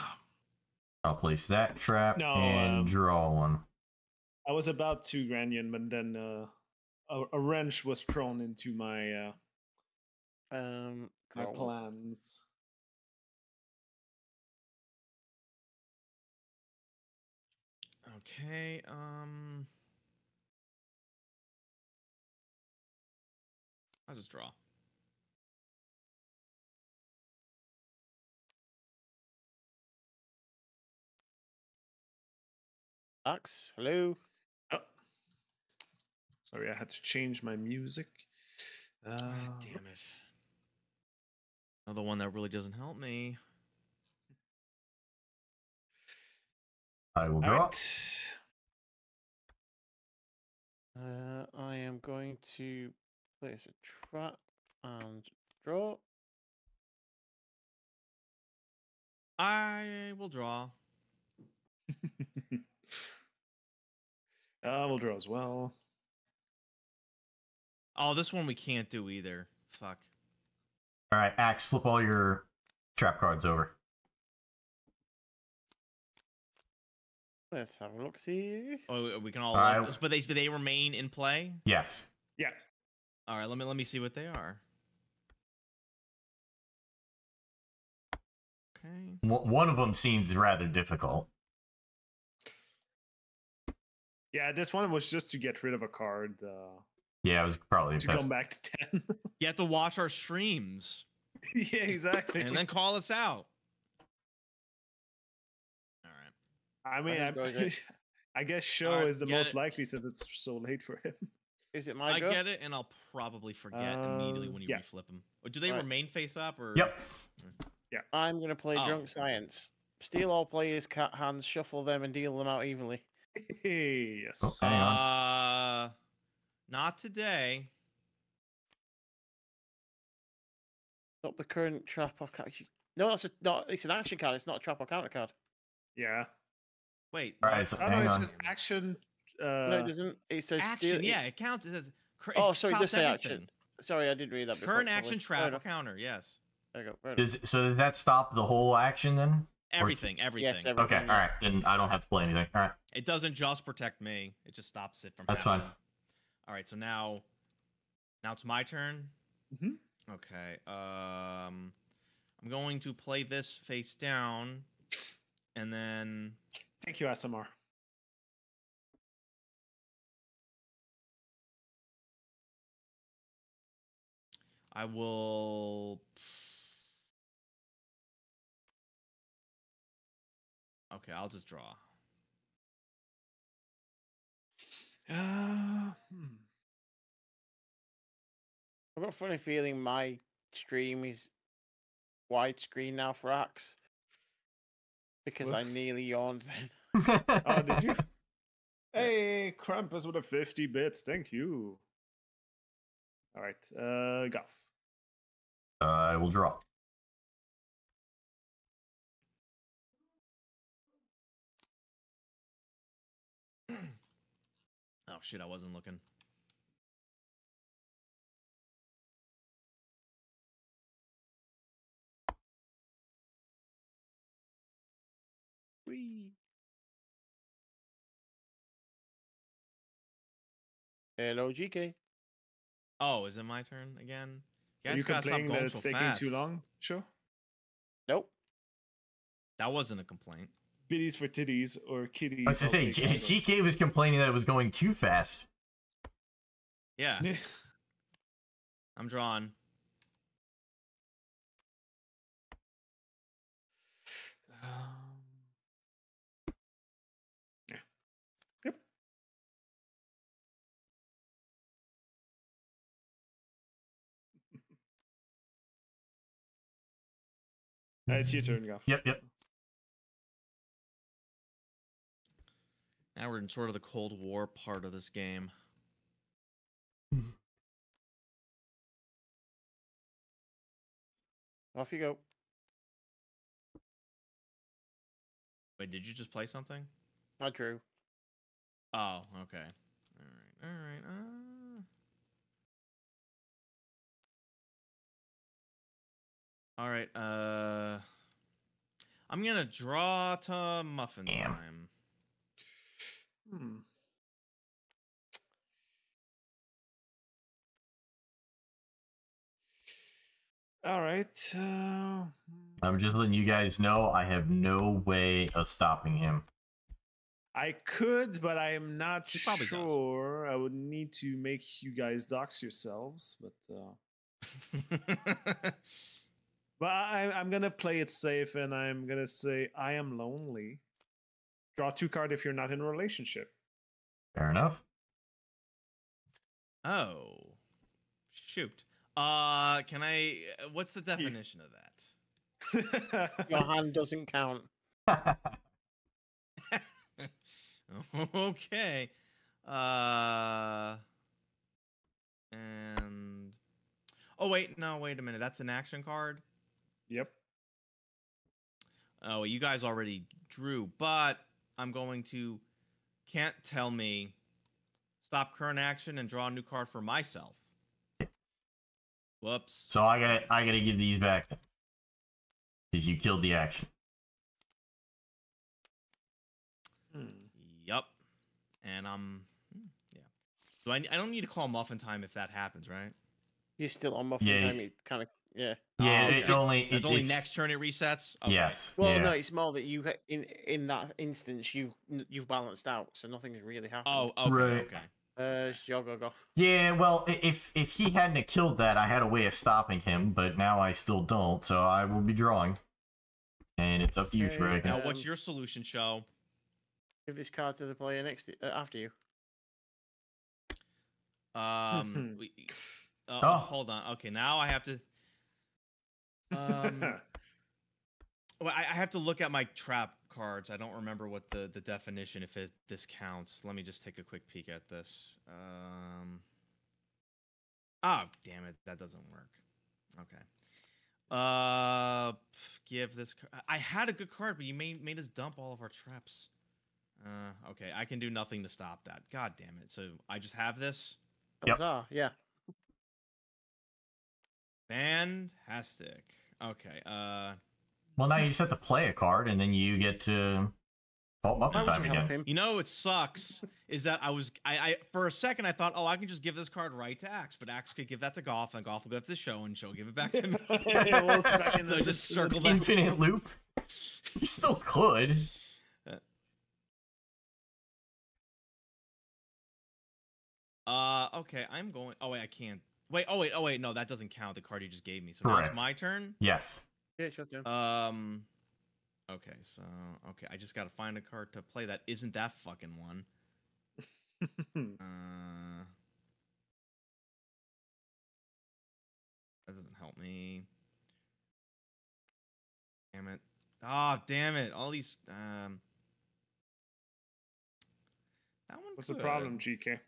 I'll place that trap No, and um, draw one. I was about to Grandian, but then uh, a, a wrench was thrown into my uh, Um. my draw one. plans. Okay. Um. I'll just draw. Axe. Hello. Oh. Sorry, I had to change my music. Uh, God damn it. Another one that really doesn't help me. I will all draw. right. Uh, I am going to place a trap and draw. I will draw. Uh, we'll draw as well. Oh, this one we can't do either. Fuck. All right, Axe, flip all your trap cards over. Let's have a look. See. Oh, we can all. Alright. but they but they remain in play. Yes. Yeah. All right, let me let me see what they are. Okay. One of them seems rather difficult. Yeah, this one was just to get rid of a card uh, Yeah, it was probably to best. come back to 10. [LAUGHS] You have to watch our streams yeah, exactly. and then call us out. All right. I mean, Whose go is I. [LAUGHS] I guess show Alright, is the most it. likely since it's so late for him. Is it my I go? get it, and I'll probably forget immediately Uh, when you yeah. reflip them. Or do they Alright. remain face up or? Yep. Yeah. I'm gonna play Oh. drunk science. Steal all players' cat hands, shuffle them, and deal them out evenly. Hey, yes. Oh. Uh, not today. Stop the current trap or ca- No, that's a, not. It's an action card. It's not a trap or counter card. Yeah. Wait. All no, right, so Oh, no, hang it says action. Uh, no, it doesn't. It says action. steal. yeah, it counts. It says. cr- Oh, sorry, it does stops say everything. action. Sorry, I did read that. Before, Current probably. action, Fair trap, or counter. Yes. There you go. Does, so does that stop the whole action then? Everything. Everything. Yes, everything. Okay, all right. Then I don't have to play anything. All right. It doesn't just protect me. It just stops it from. That's happening. fine. All right. So now, now it's my turn. Mhm. Okay. Um, I'm going to play this face down, and then Thank you, SMR. I will. Okay, I'll just draw. Uh, hmm. I've got a funny feeling my stream is widescreen now for Axe because I nearly yawned then. [LAUGHS] Oh, did you? [LAUGHS] Hey, Krampus with a 50 bits. Thank you. All right. Uh, Goff. Uh, I will draw. Oh shit, I wasn't looking. Whee! Hello, GK. Oh, is it my turn again? You Are you complaining that it's so taking fast. too long? Sure. Nope. That wasn't a complaint. Biddies for titties or kitties. I was to I'll say, G- GK was complaining that it was going too fast. Yeah, [LAUGHS] I'm drawn. Um, yeah. Yep. [LAUGHS] Uh, it's your turn, Goff. Yep, yep. Now we're in sort of the Cold War part of this game. [LAUGHS] Off you go. Wait, did you just play something? I drew. Oh, okay. All right. All right. Uh... All right. Uh, I'm gonna draw to muffin Damn. time. Hmm. All right. Uh, I'm just letting you guys know I have no way of stopping him. I could, but I am not He probably does. sure. I would need to make you guys dox yourselves, but uh, [LAUGHS] but I, I'm gonna play it safe, and I'm gonna say I am lonely. Draw two card if you're not in a relationship. Fair enough. oh, shoot. Uh, can I? uh, What's the definition of that? [LAUGHS] Your hand doesn't count. [LAUGHS] okay. Uh and Oh wait, no, wait a minute. That's an action card. yep. Oh, you guys already drew, but I'm going to can't tell me stop current action and draw a new card for myself. Whoops. so I gotta I gotta give these back. Because you killed the action. Hmm. Yup. And I'm yeah. So I, I don't need to call muffin time if that happens, right? You're still on muffin Yeah, time. It kind of yeah. Yeah, Oh, it okay. only It's it, only it's, next turn it resets. Okay. Yes. Well, yeah. no, it's more that you ha- in in that instance you you've balanced out, so nothing's really happened. Oh, okay, Right. okay. uh, it's Yogogoff. Yeah, well, if if he hadn't have killed that, I had a way of stopping him, but now I still don't, so I will be drawing. And it's up to you, Shrek. Now, Um, what's your solution, show? Give this card to the player next uh, after you. Um, we, uh, Oh. hold on. Okay, now I have to. Um, [LAUGHS] well, I, I have to look at my trap cards. I don't remember what the the definition if it this counts. Let me just take a quick peek at this. Um. Oh, damn it! That doesn't work. Okay. Uh, give this. ca- I had a good card, but you made made us dump all of our traps. Uh, okay, I can do nothing to stop that. God damn it! So I just have this. Yep. Huzzah, yeah. Fantastic. Okay. Uh, Well, now you just have to play a card, and then you get to call Why Muffin time again. you know what sucks [LAUGHS] is that I was I, I for a second I thought oh I can just give this card right to Axe, but Axe could give that to Goff, and Goff will go to the show, and she'll give it back to [LAUGHS] me. We'll so [LAUGHS] the- just in the circle back. Infinite loop. You still could. Uh, okay, I'm going. Oh wait, I can't. Wait, oh wait, oh wait, no, that doesn't count. The card you just gave me. So now it's my turn. Yes. Yeah, shut down. Um. Okay, so okay, I just gotta find a card to play that isn't that fucking one. [LAUGHS] Uh, that doesn't help me. Damn it! Ah, damn it! All these. Um. That one. What's the problem, GK?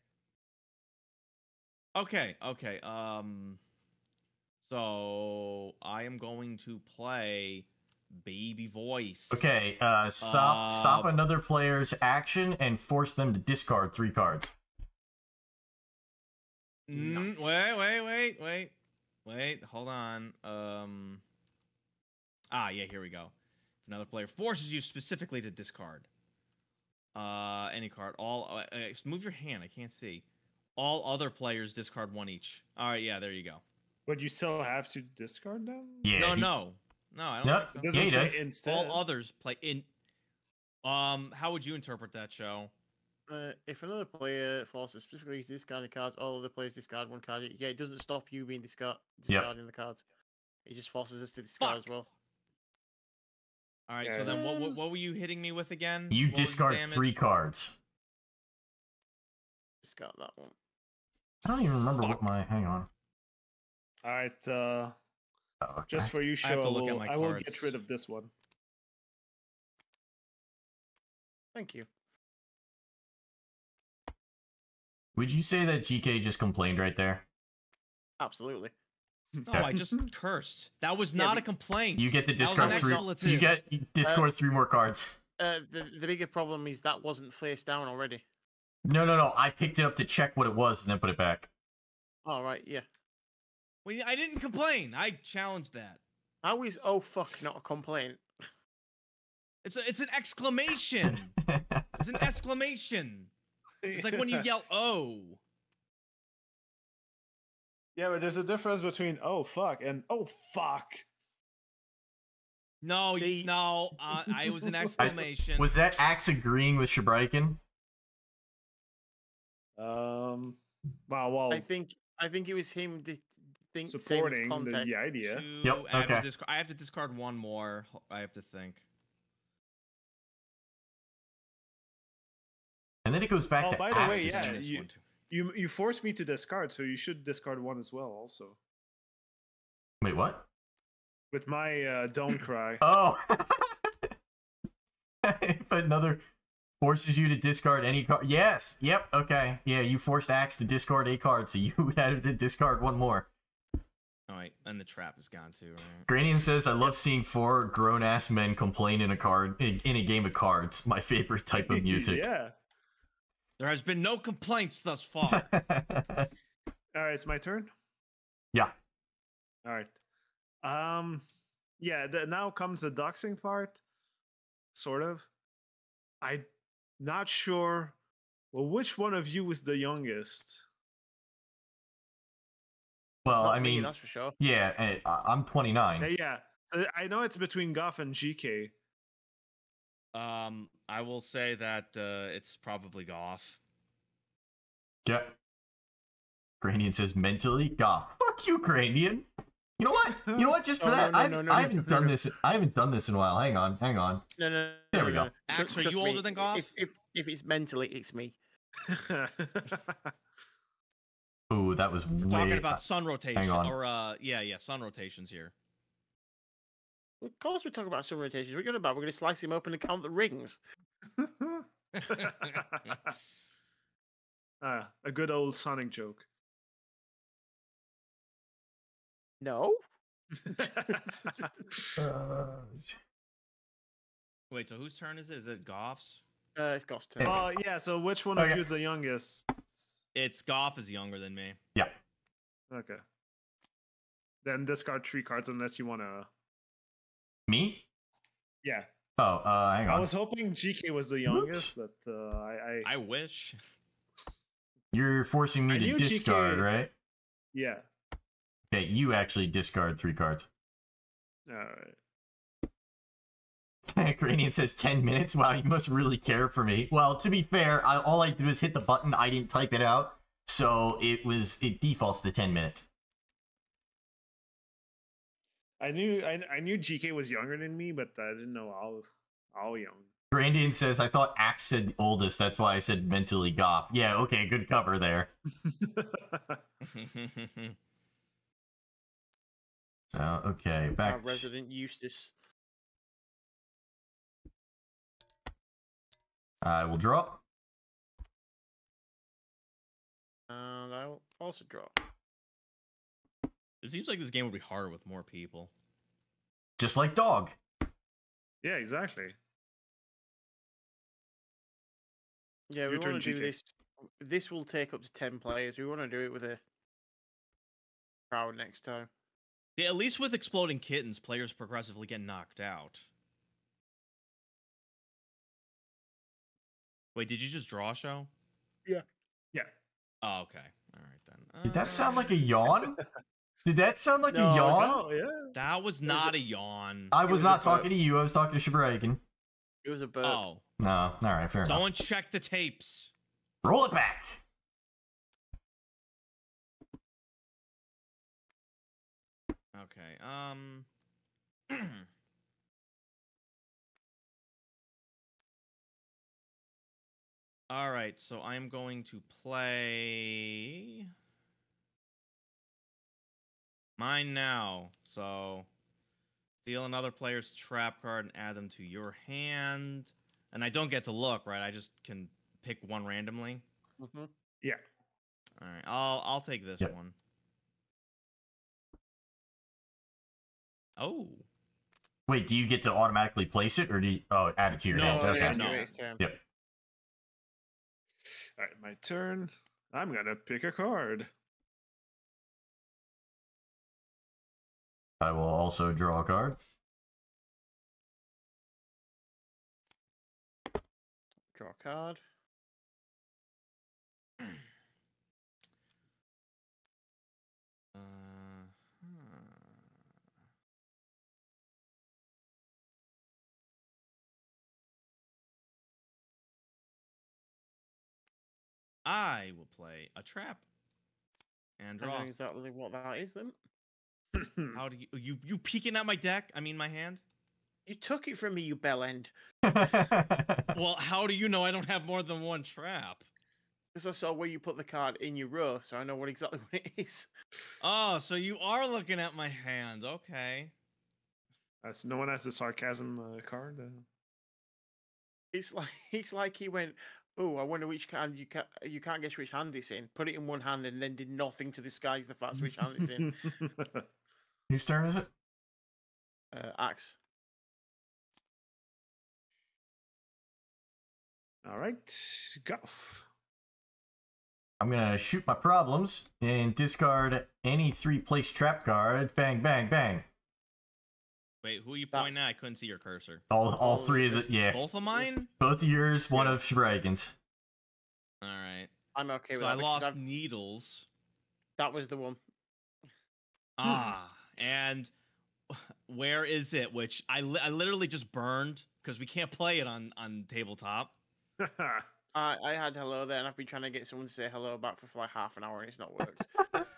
Okay, okay. Um so I am going to play baby voice. Okay. Uh, stop. stop Uh, another player's action and force them to discard three cards. Mm, wait, wait, wait, wait. Wait, hold on. Um Ah, yeah, here we go. If another player forces you specifically to discard uh any card, all uh, uh, move your hand, I can't see. All other players discard one each. All right, yeah, there you go. But you still have to discard them? Yeah. no, he- no. No, I don't No, think so. It doesn't Yeah, he say does. instead. all others play in um how would you interpret that show Uh, if another player forces specifically to discard cards, all other players discard one card. Yeah, it doesn't stop you being discard discarding the cards. It just forces us to discard as well. all right so then what, what what were you hitting me with again You What discard three cards. Discard that one. I don't even remember Fuck. what my. Hang on. All right. Uh, Oh, okay. just for you, show. I have to I look at will, my I will get rid of this one. Thank you. Would you say that GK just complained right there? Absolutely. [LAUGHS] No, I just cursed. That was not but a complaint. You get the That was discard three. You get discard three more cards. Uh, the the bigger problem is that wasn't face down already. No, no, no. I picked it up to check what it was and then put it back. All right, yeah. Wait, I didn't complain. I challenged that. How is oh fuck not a complaint? It's a, it's an exclamation. [LAUGHS] It's an exclamation. It's like when you yell [LAUGHS] "oh." Yeah, but there's a difference between oh fuck and oh fuck. No, See? no, uh, I was an [LAUGHS] exclamation. was that Axe agreeing with Shobryuken? Um, wow, well, I think I think it was him di- think saying his supporting the, the idea. Two, Yep, I, have to okay. disc- I have to discard one more. I have to think. And then it goes back Oh, to by the way, yeah, you- one. You you forced me to discard, so you should discard one as well. Also, Wait, what? with my uh, don't cry. [LAUGHS] Oh. [LAUGHS] if another forces you to discard any card. Yes. Yep. Okay. Yeah, you forced Axe to discard a card, so you [LAUGHS] had to discard one more. All right, and the trap is gone too. Right? Grandian says, "I love seeing four grown ass men complain in a card in, in a game of cards. [LAUGHS] My favorite type of [LAUGHS] music." yeah. There has been no complaints thus far. All right, it's my turn. yeah. All right. Um, yeah. The, now comes the doxing part. Sort of. I'm not sure. Well, which one of you is the youngest? Well, Not I me, mean, that's for sure. yeah, I- I'm 29. Uh, yeah. uh, I know it's between Goff and GK. um, I will say that uh, it's probably Goff. Yeah. Grandian says mentally, Goff. Fuck you, Grandian. You know what? You know what? Just [LAUGHS] for No, no, that, no, I haven't no, I haven't no, done no. this. I haven't done this in a while. Hang on, hang on. No, no. There we go. no. Axe, are trust you me, older than Goff? If, if if it's mentally, it's me. [LAUGHS] Ooh, that was We're way. talking about sun rotation, Hang on. or uh, yeah, yeah, sun rotations here. Of course, we're talking about sun rotations. We're going about we're going to slice him open and count the rings. [LAUGHS] ah, a good old Sonic joke. No. [LAUGHS] Uh, Wait, so whose turn is it? Is it Goff's? Uh, it's Goff's turn. Oh yeah. So which one of Okay. you is the youngest? It's Goff is younger than me. yeah. Okay. Then discard three cards unless you want to. Me? Yeah. Oh, uh, hang on. I was hoping GK was the youngest, but uh, I, I I wish. You're forcing me I to discard, GK right? yeah. Okay, you actually discard three cards. All right. Grandian [LAUGHS] says 10 minutes. Wow, you must really care for me. Well, to be fair, I, all I did was hit the button. I didn't type it out. So it was, it defaults to 10 minutes. I knew I, I knew GK was younger than me, but I didn't know how how young. Grandian says, I thought Axe said oldest. That's why I said mentally Goff. Yeah, okay, good cover there. [LAUGHS] [LAUGHS] So, okay, back. to- resident Eustace. I will draw. And I will also draw. it seems like this game would be harder with more people. Just like dog. yeah, exactly. Yeah, we Your turn, want to do GK. this. This will take up to 10 players. We want to do it with a crowd next time. Yeah, at least with exploding kittens, players progressively get knocked out. Wait, did you just draw a show? Yeah. Yeah. Oh, okay. All right then. Did that sound like a Uh, yawn? [LAUGHS] Did that sound like No, a yawn? Oh yeah. That was not a yawn. I was was a not burp. talking to you. I was talking to Shobryuken. It was a burp. Oh, No, all right, fair enough. someone check the tapes. Roll it back. Okay. Um. [CLEARS THROAT] All right, so I'm going to play mine now. So steal another player's trap card and add them to your hand. And I don't get to look, right? I just can pick one randomly. hmm Yeah. All right, I'll I'll take this Yep. one. Oh, Wait, do you get to automatically place it, or do you oh add it to your No, hand? Okay. yeah, no. Yep. All right, my turn. I'm gonna pick a card. I will also draw a card. Draw a card. I will play a trap and draw. I know exactly what that is then. How do you you you peeking at my deck? I mean my hand. You took it from me, you bell end. [LAUGHS] Well, how do you know I don't have more than one trap? Because I saw where you put the card in your row, so I know what exactly [LAUGHS] what it is. Oh, so you are looking at my hand. Okay. Uh, so no one has the sarcasm uh, card. Uh, It's like [LAUGHS] it's like he went, "Oh, I wonder which hand you can't you can't guess which hand it's in." Put it in one hand and then did nothing to disguise the fact which hand it's in. [LAUGHS] Whose turn is it? Uh, axe. All right, go. I'm gonna shoot my problems and discard any three place trap cards. Bang, bang, bang. Wait, who are you pointing That's- at? I couldn't see your cursor. All, all All of three of the yeah, Both of mine? both of yours, one Yeah. of Shobryuken's. All right. I'm okay so with I that. because lost I've- needles. That was the one. Ah, and where is it? Which I, li- I literally just burned because we can't play it on on tabletop. [LAUGHS] I, I had hello there, and I've been trying to get someone to say hello back for like half an hour, and it's not worked. [LAUGHS]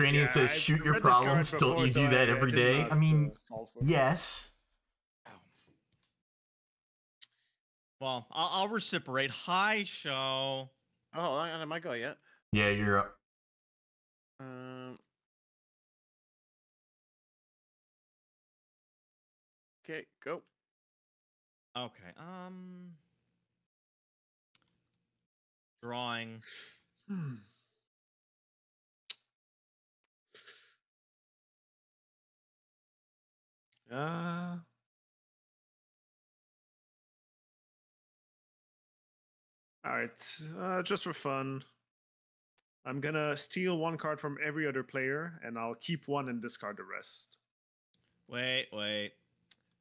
Granny Yeah, says, I've "Shoot your read this card problems." Don't you so do I- that I every did day? not, I mean, uh, fall for it. yes. Well, I'll, I'll reciprocate. Hi, show. oh, I am I go yet? Yeah, you're up. Um. Okay, go. Okay. Um. Drawing. Hmm. Uh, all right, uh, just for fun, I'm gonna steal one card from every other player, and I'll keep one and discard the rest. Wait, wait.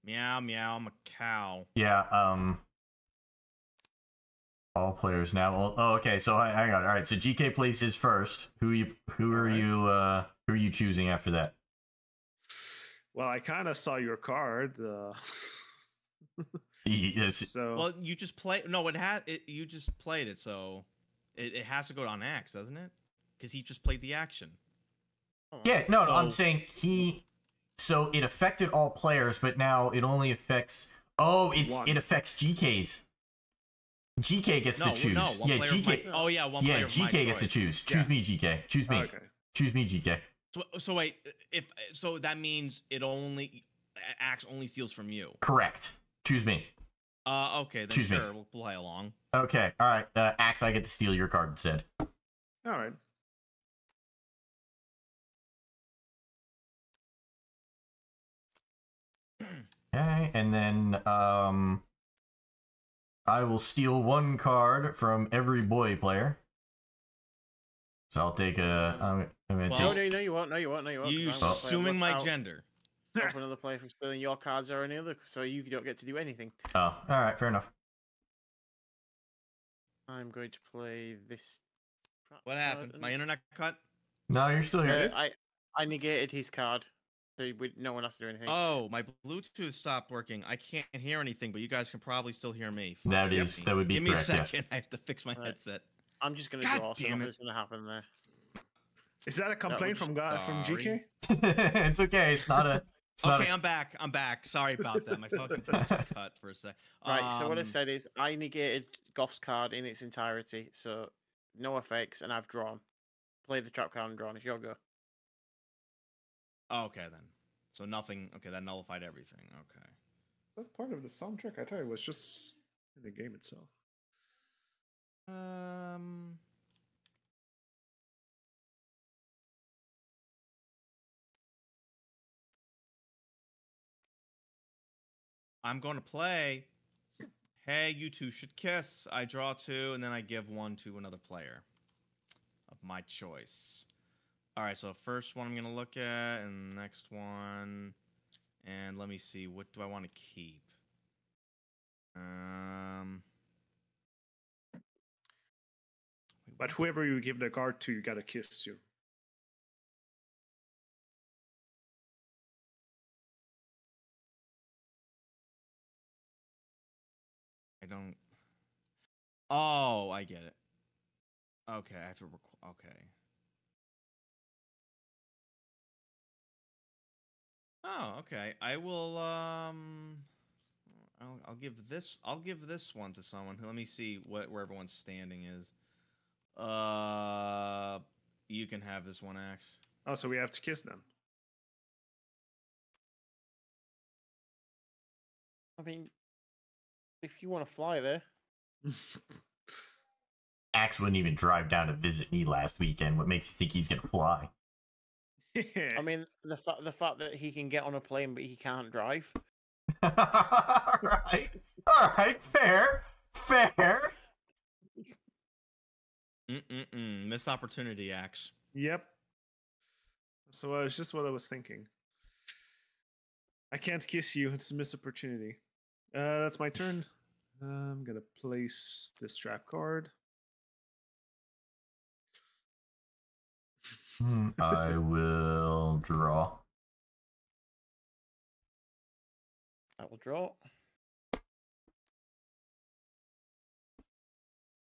Meow, meow. I'm a cow. Yeah. Um. All players now. Well, oh, okay. So hi- hang on. All right. So GK places first. Who you? Who are Alright. you? Uh, who are you choosing after that? Well, I kind of saw your card, uh, [LAUGHS] so Well, you just play. No, it had. It, you just played it, so it, it has to go on Axe, doesn't it? Because he just played the action. Oh, Yeah, no, no, I'm saying he. So it affected all players, but now it only affects. Oh, it's One. it affects GK's. GK gets No, to choose. no. Yeah, GK. my- oh yeah, one yeah, player of my GK gets to choose. Choose Yeah. me, GK. Choose me. okay. Choose me, GK. So, so wait, if so, that means it only Axe only steals from you. Correct. Choose me. Uh, okay, then Choose me. sure, we'll play along. Okay. All right. Uh, Axe, I get to steal your card instead. All right. [CLEARS THROAT] Okay, and then um, I will steal one card from every boy player. So I'll take a. I'm, I'm gonna Well- No, take. no, no, you won't. No, you won't. No, you won't. 'cause You I'm gonna play a assuming my lookout, gender. stop another player from stealing your cards or any other, so you don't get to do anything. Oh, all right, fair enough. I'm going to play this. What happened? My internet cut. No, you're still Uh, here. I I negated his card, so we, no one has to do anything. Oh, my Bluetooth stopped working. I can't hear anything, but you guys can probably still hear me. That Fuck is- me. that would be Give me a correct, yes. second. [LAUGHS] I have to fix my Right. headset. I'm just gonna God draw. So damn it. nothing's gonna happen there. Is that a complaint just- from God from. GK? [LAUGHS] [LAUGHS] it's okay. It's not a. It's not Okay, a, I'm back. I'm back. Sorry about that. My fucking Bluetooth [LAUGHS] cut for a sec. Right. so what I Um, said is I negated Goff's card in its entirety, so no effects, and I've drawn. Play the trap card and drawn. It's your go. okay then. So nothing. Okay, that nullified everything. Okay. Is that part of the soundtrack? I thought it was just in the game itself. Um. I'm going to play. Hey, you two should kiss. I draw two, and then I give one to another player of my choice. All right, so first one I'm going to look at, and next one. And let me see, what do I want to keep? Um, But whoever you give the card to, you gotta kiss you. I don't. Oh, I get it. Okay, I have to. Okay. Oh, okay. I will. Um, I'll, I'll give this. I'll give this one to someone. Let me see what where everyone's standing is. Uh, you can have this one, Axe. Oh, so we have to kiss them. I mean, if you want to fly there, [LAUGHS] Axe wouldn't even drive down to visit me last weekend. What makes you think he's gonna fly? [LAUGHS] I mean, the fact the fact that he can get on a plane but he can't drive. [LAUGHS] all right, all right, fair, fair. Mm-mm-mm. Missed opportunity, Axe. Yep. So uh, it's just what I was thinking. I can't kiss you. It's a missed opportunity. Uh, that's my turn. [SIGHS] I'm gonna place this trap card. Hmm, I [LAUGHS] will draw. I will draw.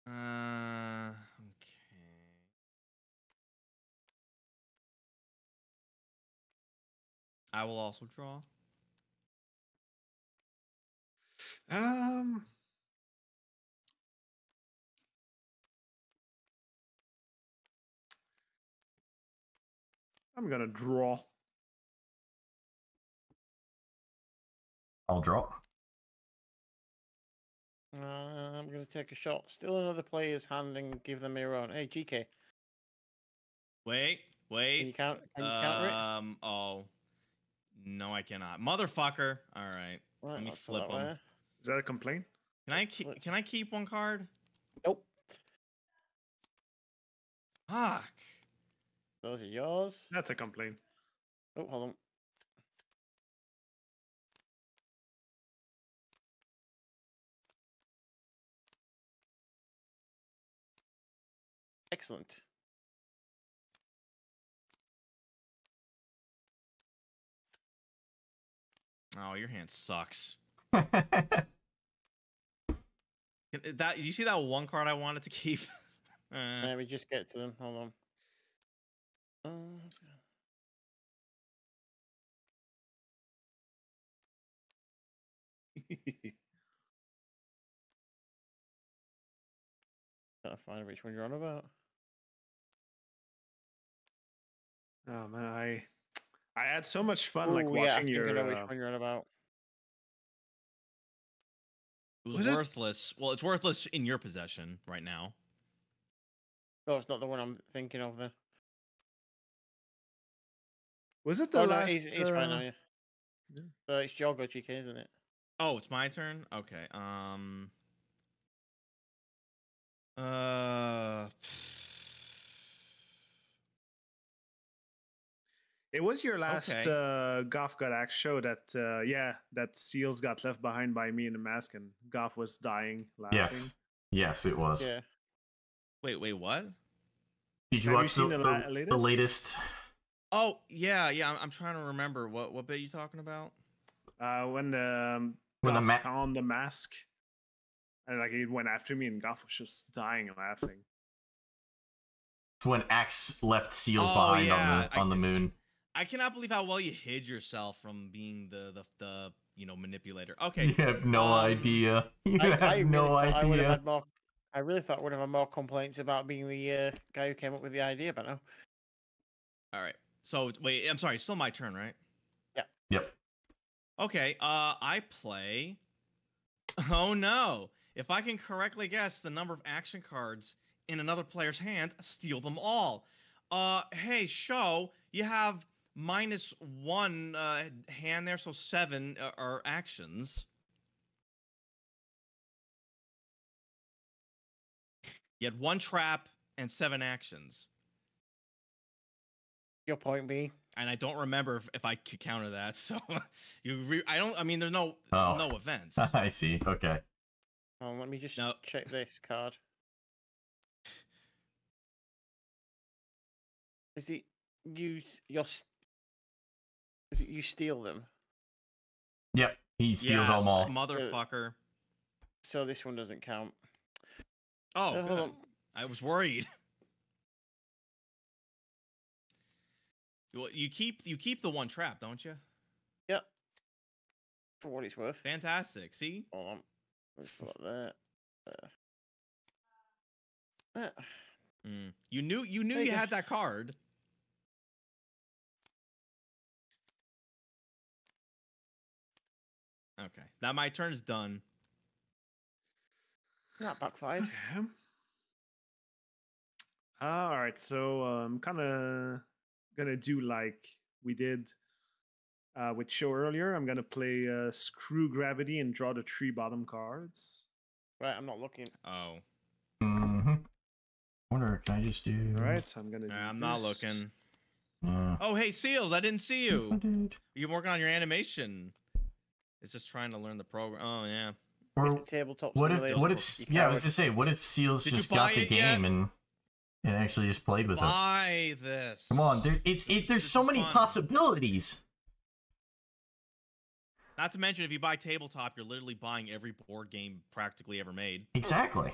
Uh, I will also draw. Um. I'm gonna draw. I'll draw. Uh, I'm going to take a shot. Still another player's hand and give them your own. Hey, GK, Wait, can you wait. count? Can you counter it? Um. Oh. No, I cannot. Motherfucker. All right, let Right, me I'll put flip that 'em. there. Is that a complaint? Can I keep? Can I keep one card? Nope. Fuck. Those are yours. That's a complaint. Oh, hold on. Excellent. Oh, your hand sucks. [LAUGHS] That you see that one card I wanted to keep? [LAUGHS] Uh, Let me just get to them. Hold on. Uh, s- Trying to find which one you're on about. Oh man, I I had so much fun like watching yeah, I think your. I know which uh, one you're on about. it was, was it- worthless. Well, it's worthless in your possession right now. Oh, it's not the one I'm thinking of then. was it the Oh, no, last? he's, he's right now, uh, yeah. yeah. So it's Jogo GK, isn't it? Oh, it's my turn. Okay. Um. Uh. [SIGHS] It was your last Okay. uh, Goff got axe show that uh, yeah that seals got left behind by me in the mask and Goff was dying laughing. yes, yes, it was. Yeah. Wait. Wait. What? Did you Have you watch seen the, the the, la- the latest? latest? Oh yeah, yeah. I'm, I'm trying to remember what what bit you talking about. Uh, when the um, When the ma- found the mask and like he went after me and Goff was just dying laughing. When Axe left seals Oh, behind yeah, on the I on the can- moon. I cannot believe how well you hid yourself from being the the, the you know manipulator. Okay. You have no um, idea. [LAUGHS] You I, have I really no thought I would have idea. had more. I really thought I would have had more complaints about being the uh, guy who came up with the idea, but no. All right. So wait, I'm sorry. It's still my turn, right? Yep. Yep. Okay. Uh, I play. [LAUGHS] Oh no! If I can correctly guess the number of action cards in another player's hand, steal them all. Uh, hey, show you have minus one uh, hand there, so seven uh, are actions. You had one trap and seven actions. Your point B. And I don't remember if, if I could counter that. [LAUGHS] So you, I don't. I mean, there's no oh. no events. [LAUGHS] I see. Okay. Let me just no. check this card. [LAUGHS] Is it use your you steal them? Yep. He steals yes, them all. motherfucker. So this one doesn't count. Oh, Uh, hold good. on. I was worried. Well, you keep you keep the one trap, don't you? Yep. For what it's worth. Fantastic. See, Hold on. Let's put that there. Uh, Mm. you knew you knew There you you had that card. Okay, now my turn is done. that backfired. Okay. All right, so I'm kind of gonna do like we did uh, with show earlier. I'm gonna play uh, Screw Gravity and draw the three bottom cards. Right, I'm not looking. Oh, Mm-hmm. Wonder, can I just do? All right, so I'm gonna. do I'm not looking. Uh, Oh, hey, Seals, I didn't see you. You're working on your animation. It's just trying to learn the program. Oh yeah. Or tabletop what if? What if? Yeah, I was just to say, what if Seals Did just got the it yet? game and and actually just played with us? Buy this. Come on, dude. It's it. There's This so many fun. possibilities. Not to mention, if you buy tabletop, you're literally buying every board game practically ever made. Exactly.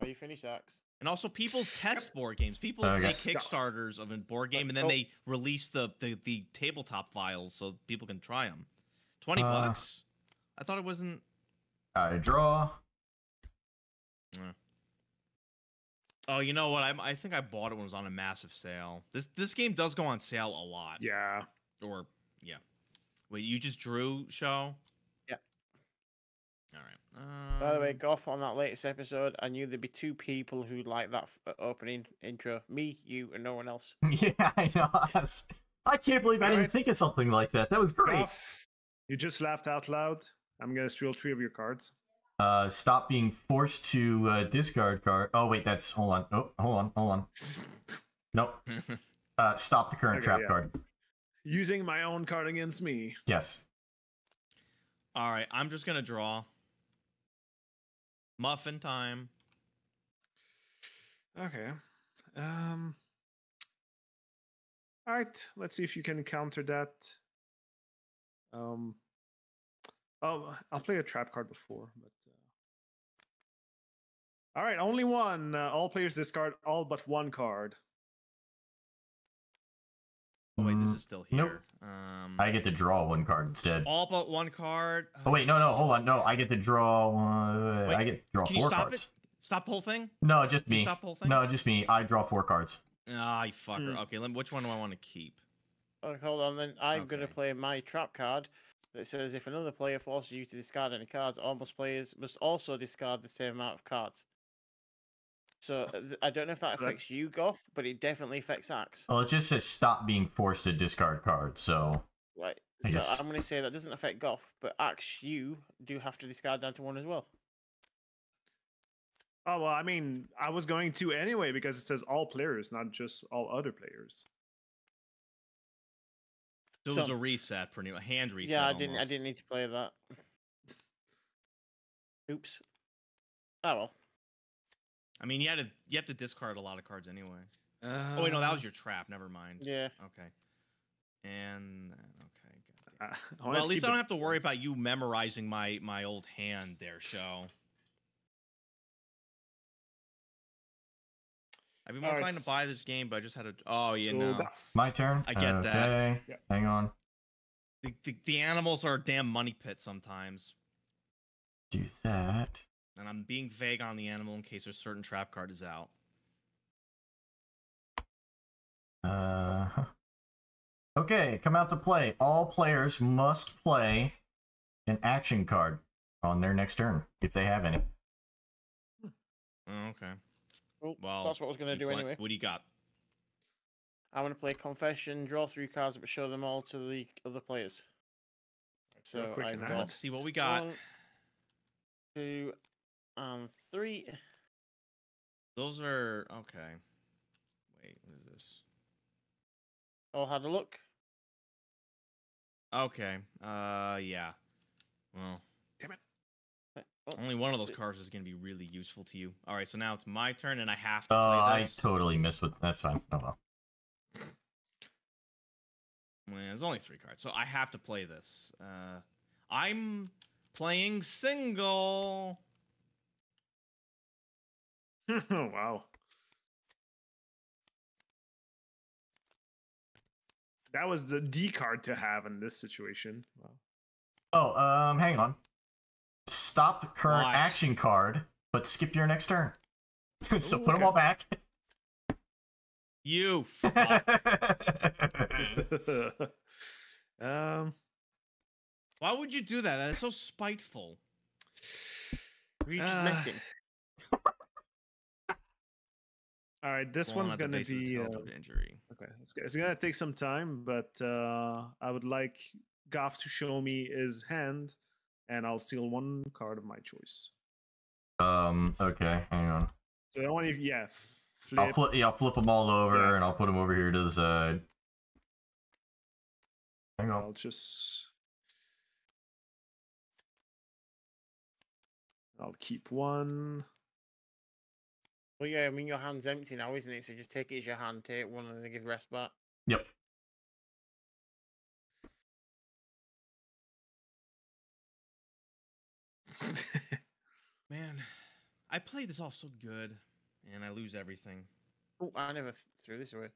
Are you finished, Axe? And also, people's test board games. People Okay. make Stuff. Kickstarters of a board game, and then Oh. they release the, the the tabletop files so people can try them. Twenty Uh, bucks. I thought it wasn't. I draw. Oh, you know what? I, I think I bought it when it was on a massive sale. This this game does go on sale a lot. Yeah. Or yeah. Wait, you just drew show? Yeah. All right. By the way, Um, Goff, on that latest episode, I knew there'd be two people who'd like that f- uh, opening intro. Me, you, and no one else. [LAUGHS] Yeah, I know. [LAUGHS] I I can't believe I didn't Alright. think of something like that. That was great. Goff, you just laughed out loud. I'm gonna steal three of your cards. Uh, stop being forced to uh, discard card. Oh wait, that's hold on. Oh, hold on, hold on. [LAUGHS] Nope. Uh, stop the current Okay, trap yeah. card. Using my own card against me. Yes. All right, I'm just gonna draw. Muffin time. Okay. Um. All right. Let's see if you can counter that. Um. Oh, I'll play a trap card before, but. Uh... All right, only one. Uh, all players discard all but one card. Oh wait, this Mm, is still here. nope. Um, I get to draw one card instead. all but one card. Oh wait, no, no, hold on. No, I get to draw. Uh, Wait, I get to draw Can you four stop cards. it? Stop the whole thing. No, just Can you me. stop the whole thing. No, just me. I draw four cards. Ah, you fucker. Hmm. Okay, let, which one do I want to keep? Oh, hold on, then I'm going to play my trap card that says if another player forces you to discard any cards, all most players must also discard the same amount of cards. So uh, I don't know if that So that- affects you, Goff, but it definitely affects Axe. Well, it just says stop being forced to discard cards. So Right. I So guess- I'm going to say that doesn't affect Goff, but Axe, you do have to discard down to one as well. Oh well, I mean, I was going to anyway because it says all players, not just all other players. So, it was a reset, pretty a hand reset. yeah, I didn't. I didn't need to play that. Oops. Oh well. I mean, you had to you have to discard a lot of cards anyway. Uh, Oh wait, no, that was your trap. Never mind. Yeah. Okay. And okay. goddamn. Uh, Well, at least I don't it- have to worry about you memorizing my my old hand there, show. I've been more Alright, inclined to buy this game, but I just had to. Oh, you so know, my turn. I get that. Okay. Yeah. Hang on. the, the, the animals are a damn money pit sometimes, Do that. And I'm being vague on the animal in case a certain trap card is out. Uh. huh. Okay, come out to play. All players must play an action card on their next turn if they have any. Oh, okay. Well, Well, that's what I was going to do play- anyway. What do you got? I'm going to play Confession, draw three cards, but show them all to the other players. So quick I've got Let's see what we got. one, two, and three. Those are okay. Wait, what is this? All had a look. Okay. Uh, yeah. Well, Uh, oh, only one of those Shit. cards is gonna be really useful to you. All right, so now it's my turn, and I have to Oh, play I totally missed what. That's fine. Oh well. Well, there's only three cards, so I have to play this. Uh, I'm playing single. [LAUGHS] wow. That was the D card to have in this situation. Wow. Oh, um, hang on. Stop current What? action card, but skip your next turn. [LAUGHS] so Ooh, put them all back. You. [LAUGHS] Fuck. um, Why would you do that? That's so spiteful. You just Uh, met him. All right, this one's gonna base of the be tail uh, due injury. okay. It's, it's gonna take some time, but uh, I would like Goff to show me his hand, and I'll steal one card of my choice. um, okay, hang on. So I want to, yeah, flip. I'll flip. Yeah, I'll flip them all over, Yeah. and I'll put them over here to the side. Hang on. I'll just. I'll keep one. Well, yeah, I mean your hand's empty now, isn't it? So just take it as your hand, take one, and then give the rest back. Yep. [LAUGHS] Man, I played this all so good, and I lose everything. Oh, I never th- threw this away.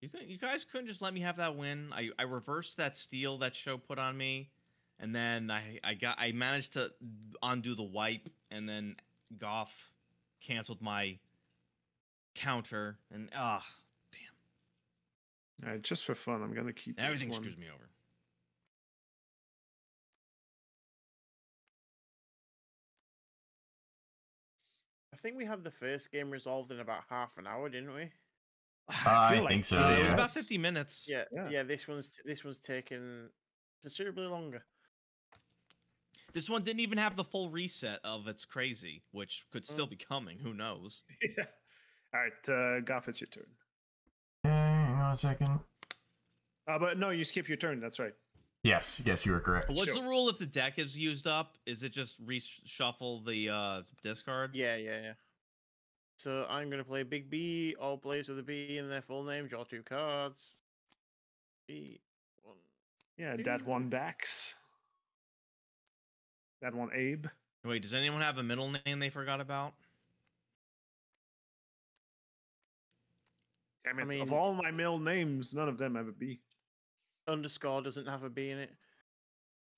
You could, you guys couldn't just let me have that win. I, I reversed that steal that show put on me, and then I I got I managed to undo the wipe, and then Goff canceled my counter, and ah, damn, All right, just for fun, I'm gonna keep this everything one. screws me over. I think we had the first game resolved in about half an hour, didn't we? [SIGHS] I feel think so, Uh, yeah. it was about fifty minutes. Yeah, Yeah. yeah. this one's this one's taken considerably longer. This one didn't even have the full reset of it's crazy, which could still Mm. be coming. Who knows? [LAUGHS] yeah. All right, uh, Goff, it's your turn. Okay, hang on a second. Uh, but no, you skip your turn. That's right. Yes, yes, you were correct. What's Sure. the rule if the deck is used up? Is it just reshuffle the uh, discard? Yeah, yeah, yeah. So I'm gonna play Big B. All players with a B in their full name. Draw two cards. B one. Yeah, that one backs. That one Abe. Wait, does anyone have a middle name they forgot about? Damn I mean- of all my middle names, none of them have a B. Underscore doesn't have a B in it.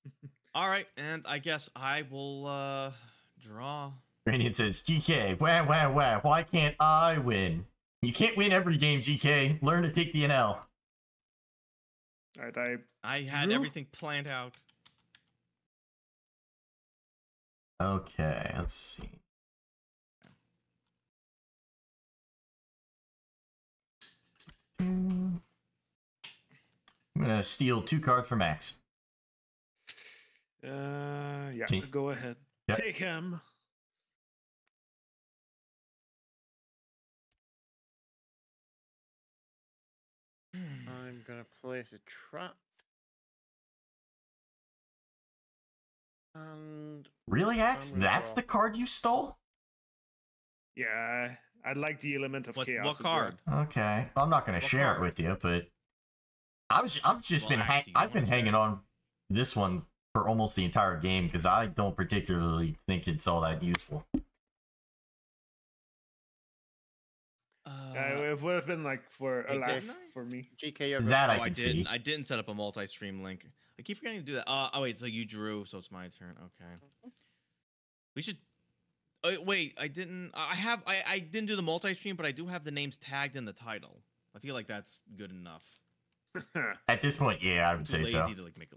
[LAUGHS] All right, and I guess I will uh draw. Radiant says, GK, wah, wah, wah, why can't I win? You can't win every game, GK. Learn to take the NL. All right, I I had Drew? everything planned out. Okay, let's see. I'm gonna steal two cards from Max. uh yeah, See? go ahead. Yep. Take him. I'm gonna place a trap. And Really, Axe? That's draw. the card you stole? Yeah, I like the element of What, chaos. what card? Okay. I'm not gonna What share it with you, but I was I've just Well, been hang- actually, you I've been hanging it. on this one for almost the entire game because I don't particularly think it's all that useful. Uh, it would have been like for a Hey, laugh Dave. for me. GK, you're That oh, I I, didn't. see. I didn't set up a multi-stream link. I keep forgetting to do that. Uh, oh wait, so you drew, so it's my turn. Okay. We should. Oh, wait, I didn't. I have. I, I didn't do the multi-stream, but I do have the names tagged in the title. I feel like that's good enough. [LAUGHS] At this point, yeah, I would too say lazy so. to like make a.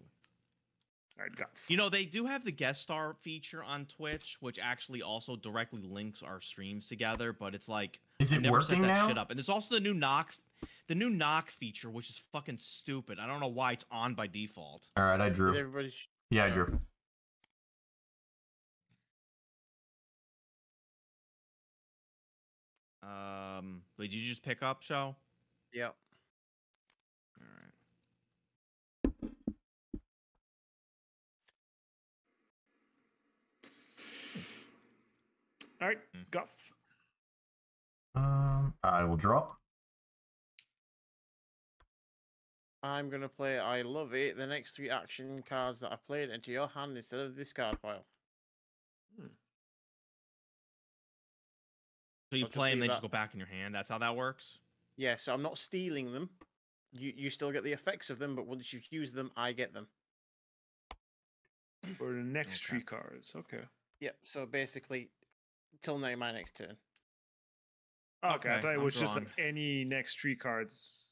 All right, go. You know, they do have the guest star feature on Twitch, which actually also directly links our streams together. But it's like Is it never set working that now? shit up. And there's also the new knock, the new knock feature, which is fucking stupid. I don't know why it's on by default. All right, I drew. everybody Yeah, I drew. Um, but did you just pick up show? Yep. All right. All right, Mm. Goff. Um, I will draw. I'm gonna play I love it. The next three action cards that I played into your hand instead of the discard pile. Hmm. So you I'll play and leave they just go back in your hand. That's how that works. Yeah, so I'm not stealing them. You you still get the effects of them, but once you've used them, I get them. For the next Okay. three cards. Okay. Yep. So basically, till now my next turn. Okay, I thought it I'm was just like any next three cards.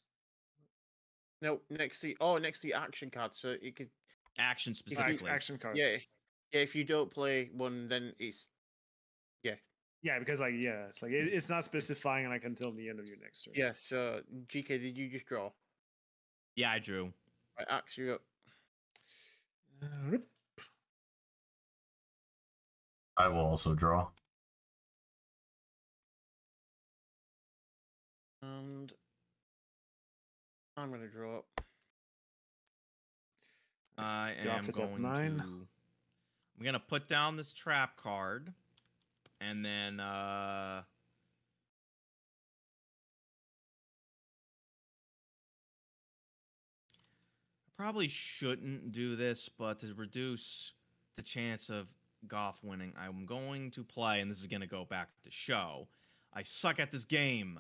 No, next three. Oh, next three action card, So it could. Action you- specifically. Action cards. Yeah. Yeah, if you don't play one, then it's. Yeah. Yeah, because like yeah, it's like it, it's not specifying like until the end of your next turn. Yeah. So GK, did you just draw? Yeah, I drew. Right, Axe, you up. Uh, rip. I will also draw. And I'm gonna draw up. I am going nine. to. I'm gonna put down this trap card, and then uh. I probably shouldn't do this, but to reduce the chance of Goff winning, I'm going to play, and this is gonna go back to show. I suck at this game.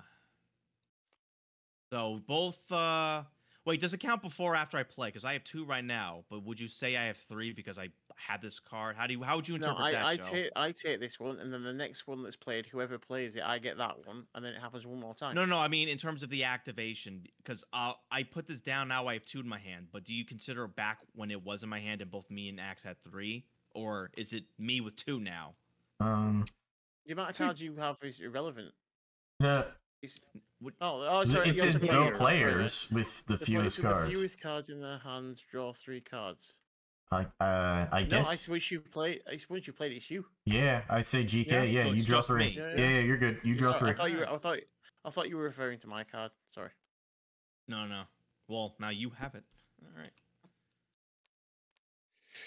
So both uh Wait, does it count before or after I play? Because I have two right now. But would you say I have three because I had this card? How do you? How would you No, interpret that? I, I Joe? take I take this one, and then the next one that's played, whoever plays it, I get that one, and then it happens one more time. No, no. I mean, in terms of the activation, because uh, I put this down. Now I have two in my hand. But do you consider back when it was in my hand and both me and Axe had three, or is it me with two now? Um, The amount of cards you have is irrelevant. no, It's, Would- oh, oh, sorry. it says no about- players with the The fewest players with the cards. fewest cards in their hands draw three cards. I, uh, I No, I guess. wish you play. I once you played, it's you. yeah, I'd say GK. Yeah, Yeah, you draw three. Yeah, Yeah, yeah, yeah. you're good. You draw Sorry, three. I thought you. Were, I thought. I thought you were referring to my card. Sorry. No, no. Well, now you have it. All right.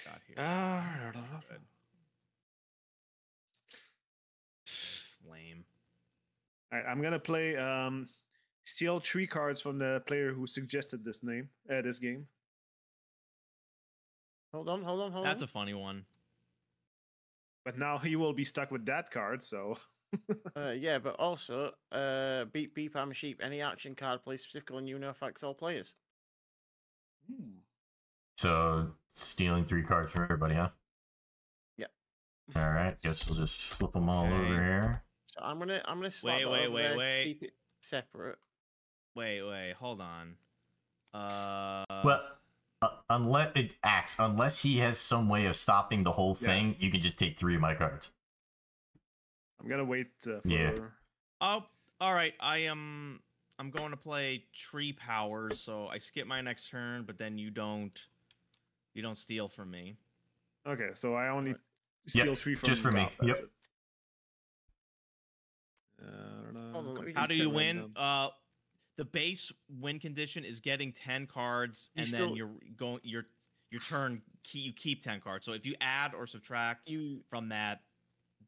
Got here. Ah, Good. Lame. All right, I'm gonna play um steal three cards from the player who suggested this name, uh, this game. Hold on. Hold on. Hold That's on. That's a funny one. But now he will be stuck with that card, so [LAUGHS] Uh, yeah, but also, uh, beat beep I'm a sheep. Any action card plays specifically on you know affects all players. So stealing three cards from everybody, huh? Yeah. All right. Guess we'll just flip them all over here. So I'm gonna I'm gonna slap Wait, it wait, wait, there to wait. keep it separate. Wait, wait, hold on. Uh, well, uh, unless it acts, unless he has some way of stopping the whole Yeah. thing, you can just take three of my cards. I'm gonna wait uh, for Yeah. oh, all right. I am. I'm going to play tree powers, so I skip my next turn, but then you don't. You don't steal from me. Okay, so I only Right. Yep, steal three from just for me, Goff, that's yep. it. Uh, I don't know, Hold on, let me How do you win? Uh, the base win condition is getting ten cards, You and still- then you're going your your turn. Key, you keep ten cards. So if you add or subtract You from that,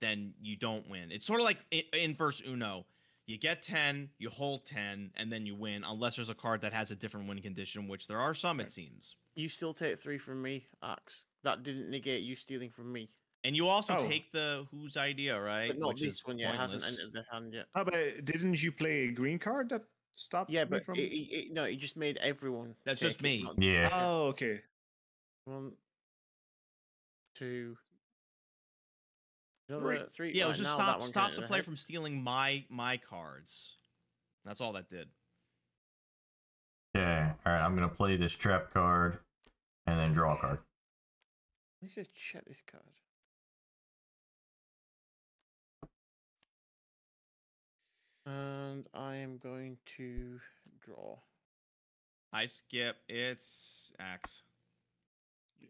then you don't win. It's sort of like i- inverse Uno. You get 10, you hold 10, and then you win, unless there's a card that has a different win condition, which there are some, Right. it seems. you still take three from me, Axe. That didn't negate you stealing from me. And you also Oh. take the whose idea, right? But not which this is one yet. It hasn't pointless. entered the hand yet. Oh, but didn't you play a green card that stopped Yeah, me but from? it, it, it- no, it just made everyone. That's just me. not- Yeah. Oh, okay. One, two, Right. another three. Yeah, it uh, was just stop stops can the enter player head. from stealing my my cards. That's all that did. Yeah. All right. I'm gonna play this trap card, and then draw a card. Let's just check this card. And I am going to draw. I skip. It's Axe.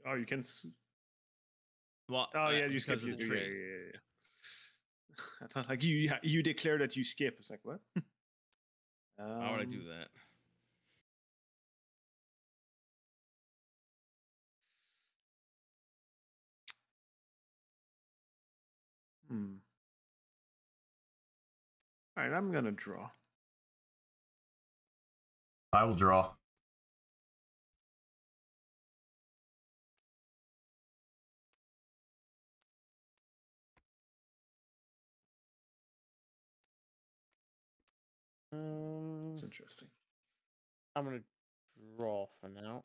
Oh, you can. s- Well, Oh uh, yeah, you because skipped the tree. Yeah, tree. yeah, yeah, [LAUGHS] I thought like you you declare that you skip. It's like what? [LAUGHS] How would I do Um, that? Hmm. All right, I'm gonna draw. I will draw. Um, It's interesting. I'm gonna draw for now.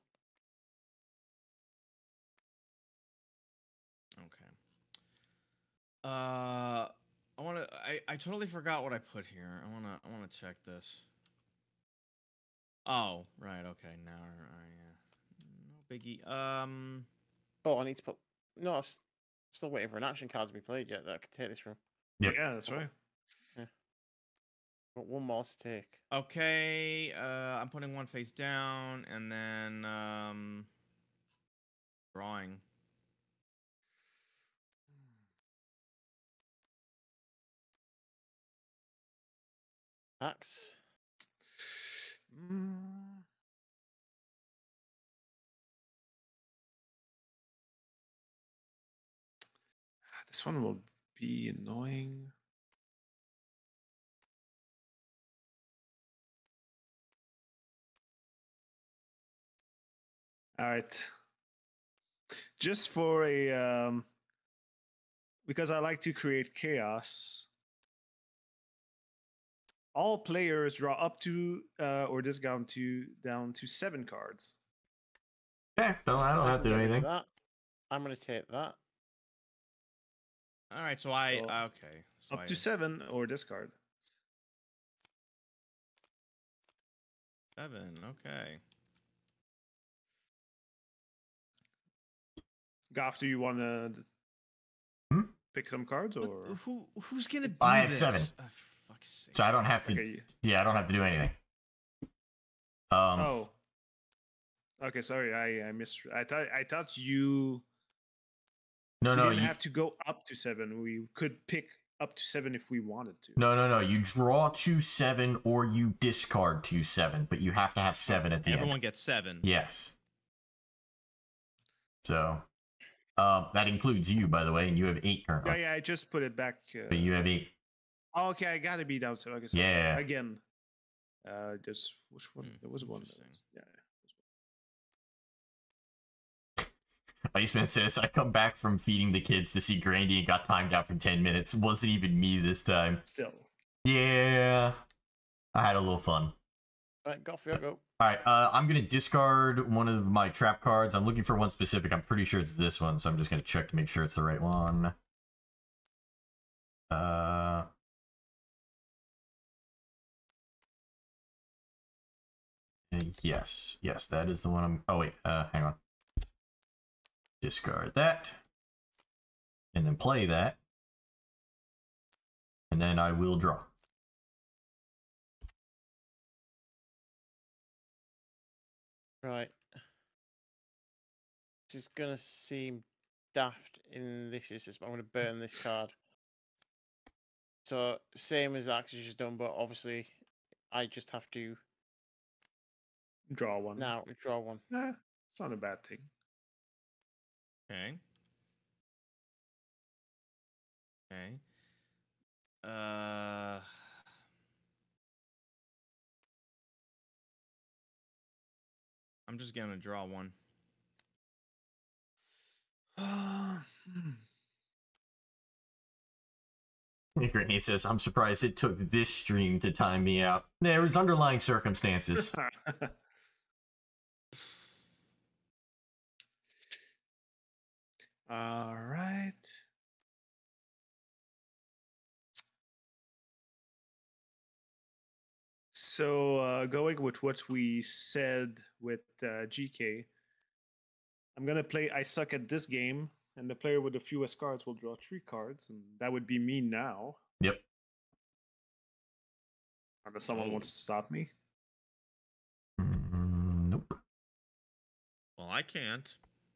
Okay. Uh, I want to. I I totally forgot what I put here. I wanna I wanna check this. Oh, right. Okay. Now, uh, yeah. No biggie. Um. Oh, I need to put. No, I'm still waiting for an action card to be played yet that I could take this from. Yeah. Yeah, that's right. Got one more to take. Okay. Uh, I'm putting one face down, and then um. Drawing. Axe. Mm. This one will be annoying. All right. Just for a um because I like to create chaos. All players draw up to uh, or discount to down to seven cards. Okay, no, I don't I have to do get rid of anything. That. I'm gonna take that. All right. So I. So, okay. So Up I, to seven or discard. seven. Okay. Goff, do you want to Hmm? pick some cards But or? who who's gonna do I have this? seven. For fuck's sake. So I don't have to. Okay. Yeah, I don't have to do anything. Um, oh. Okay, sorry, I I missed. I thought I thought you, no, we no, didn't you, have to go up to seven. We could pick up to seven if we wanted to. no, no, no. You draw two seven or you discard two seven, but you have to have seven at the Everyone end. Everyone gets seven. Yes. So, um, that includes you, by the way, and you have eight Yeah, currently. yeah. I just put it back. Uh, But you have eight. Oh, okay, I gotta be down. So I guess sorry. Yeah. again. Uh, just which one? Hmm, there was one. that interesting. was- Yeah. Iceman [LAUGHS] says, I come back from feeding the kids to see Grandian got timed out for 10 minutes. Wasn't even me this time. Still. Yeah. I had a little fun. Right, go for it, go. All right, uh, I'm gonna discard one of my trap cards. I'm looking for one specific. I'm pretty sure it's this one, so I'm just gonna check to make sure it's the right one. Uh, yes, yes, that is the one. I'm. Oh wait, uh, hang on. Discard that, and then play that, and then I will draw. Right. This is gonna seem daft in this but I'm gonna burn this card. So same as Axe just done, but obviously I just have to Draw one. now draw one. Eh, it's not a bad thing. Okay. Okay. Uh. I'm just gonna draw one. Uh, hmm. Says, I'm surprised it took this stream to time me out. There was underlying circumstances. [LAUGHS] All right. So, uh, going with what we said with uh, GK, I'm going to play I Suck at this game, and the player with the fewest cards will draw three cards, and that would be me now, yep. unless someone wants to stop me. Mm, nope. Well, I can't.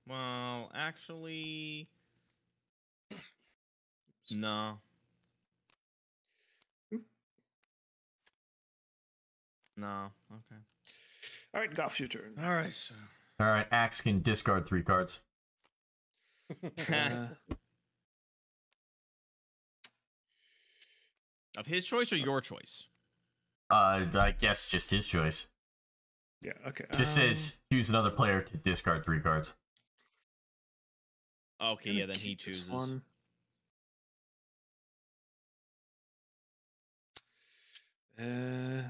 Well, actually, no. No. Okay. All right, Goff your turn. All right. So. All right, Axe can discard three cards. uh, [LAUGHS] [LAUGHS] of his choice or your choice? Uh, I guess just his choice. Yeah. Okay. This um... says choose another player to discard three cards. Okay. Yeah. Then he chooses. One. Uh,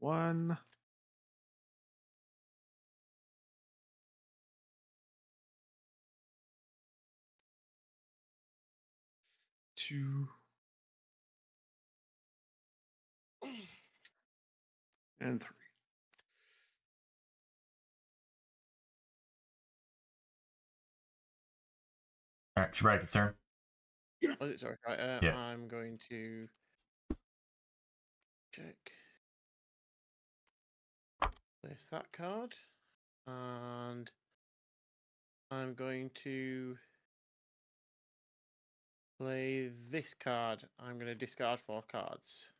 one. Two. [CLEARS THROAT] And three. All right, Shobryuken's turn. Was it sorry? Right, uh, Yeah. I'm going to check. Place that card, and I'm going to play this card. I'm going to discard four cards.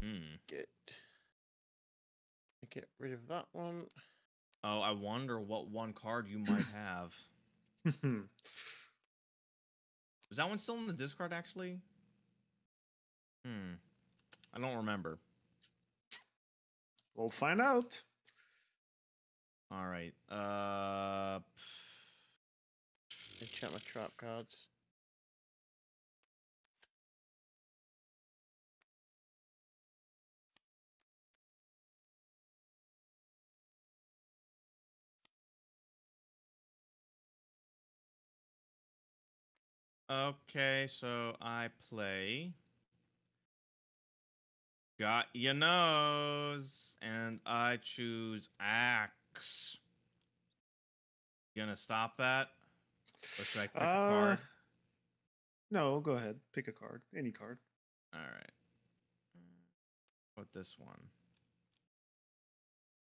Hmm. Get get rid of that one. Oh, I wonder what one card you might [COUGHS] have. Is that one still in the discard actually? Hmm. I don't remember. we'll find out. All right. Uh. And check my trap cards. Okay, so I play. Got your nose, and I choose axe. You gonna stop that, or should I pick a Uh, card? No, go ahead. Pick a card. Any card. All right. What this one?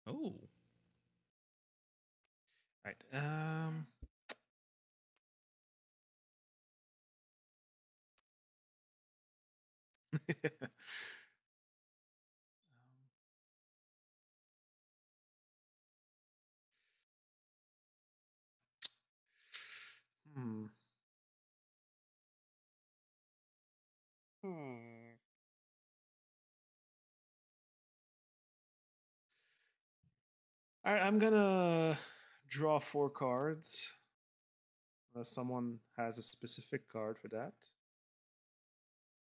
Oh, Right. Um. Hmm. Hmm. All right, I'm gonna draw four cards. Unless someone has a specific card for that.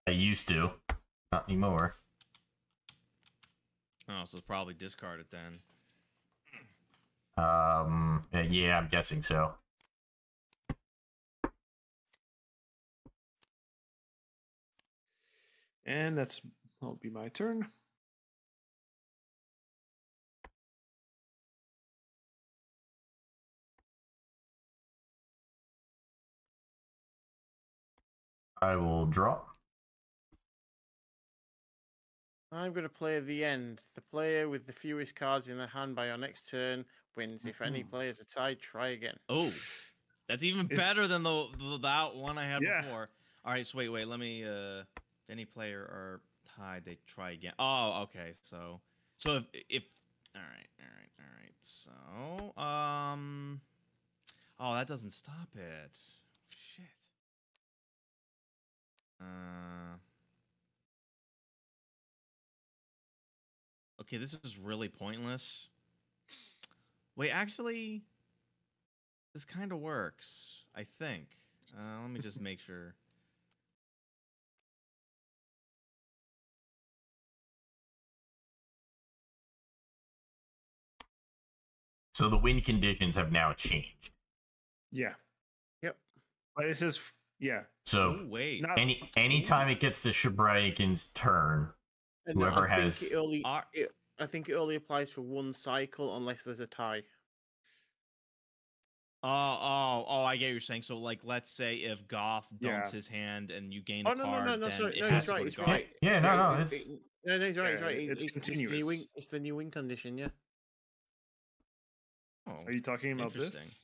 I used to, not anymore. oh, so it's probably discarded then. Um, uh, yeah, I'm guessing so. And that's will be my turn. I will draw. I'm going to play the end. The player with the fewest cards in their hand by your next turn wins. If any Mhm. players are tied, try again. Oh, that's even Is- better than the, the that one I had Yeah. before. All right, so wait, wait. Let me. Uh, if any player are tied, they try again. Oh, okay. So, so if if all right, all right, all right. So, um, oh, that doesn't stop it. Shit. Uh. Okay, this is really pointless. Wait, actually, this kind of works, I think. Uh, let me just make sure. So the wind conditions have now changed. Yeah. Yep. But it says yeah. So oh, wait. Not any anytime it gets to Shobryuken's turn, And Whoever I think it only, it, I think it only applies for one cycle unless there's a tie. Oh, oh, oh! I get what you're saying. So, like, let's say if Goff dumps Yeah. his hand and you gain Oh a no no card, no no! then Sorry, no, has he's right. to He's Goff. right. Yeah, no, no, it- it's- it- no, no, he's right. He's Yeah, right. it's It's, it's, the new continuous. win. It's the new win condition. Yeah. Oh, Are you talking about interesting. this?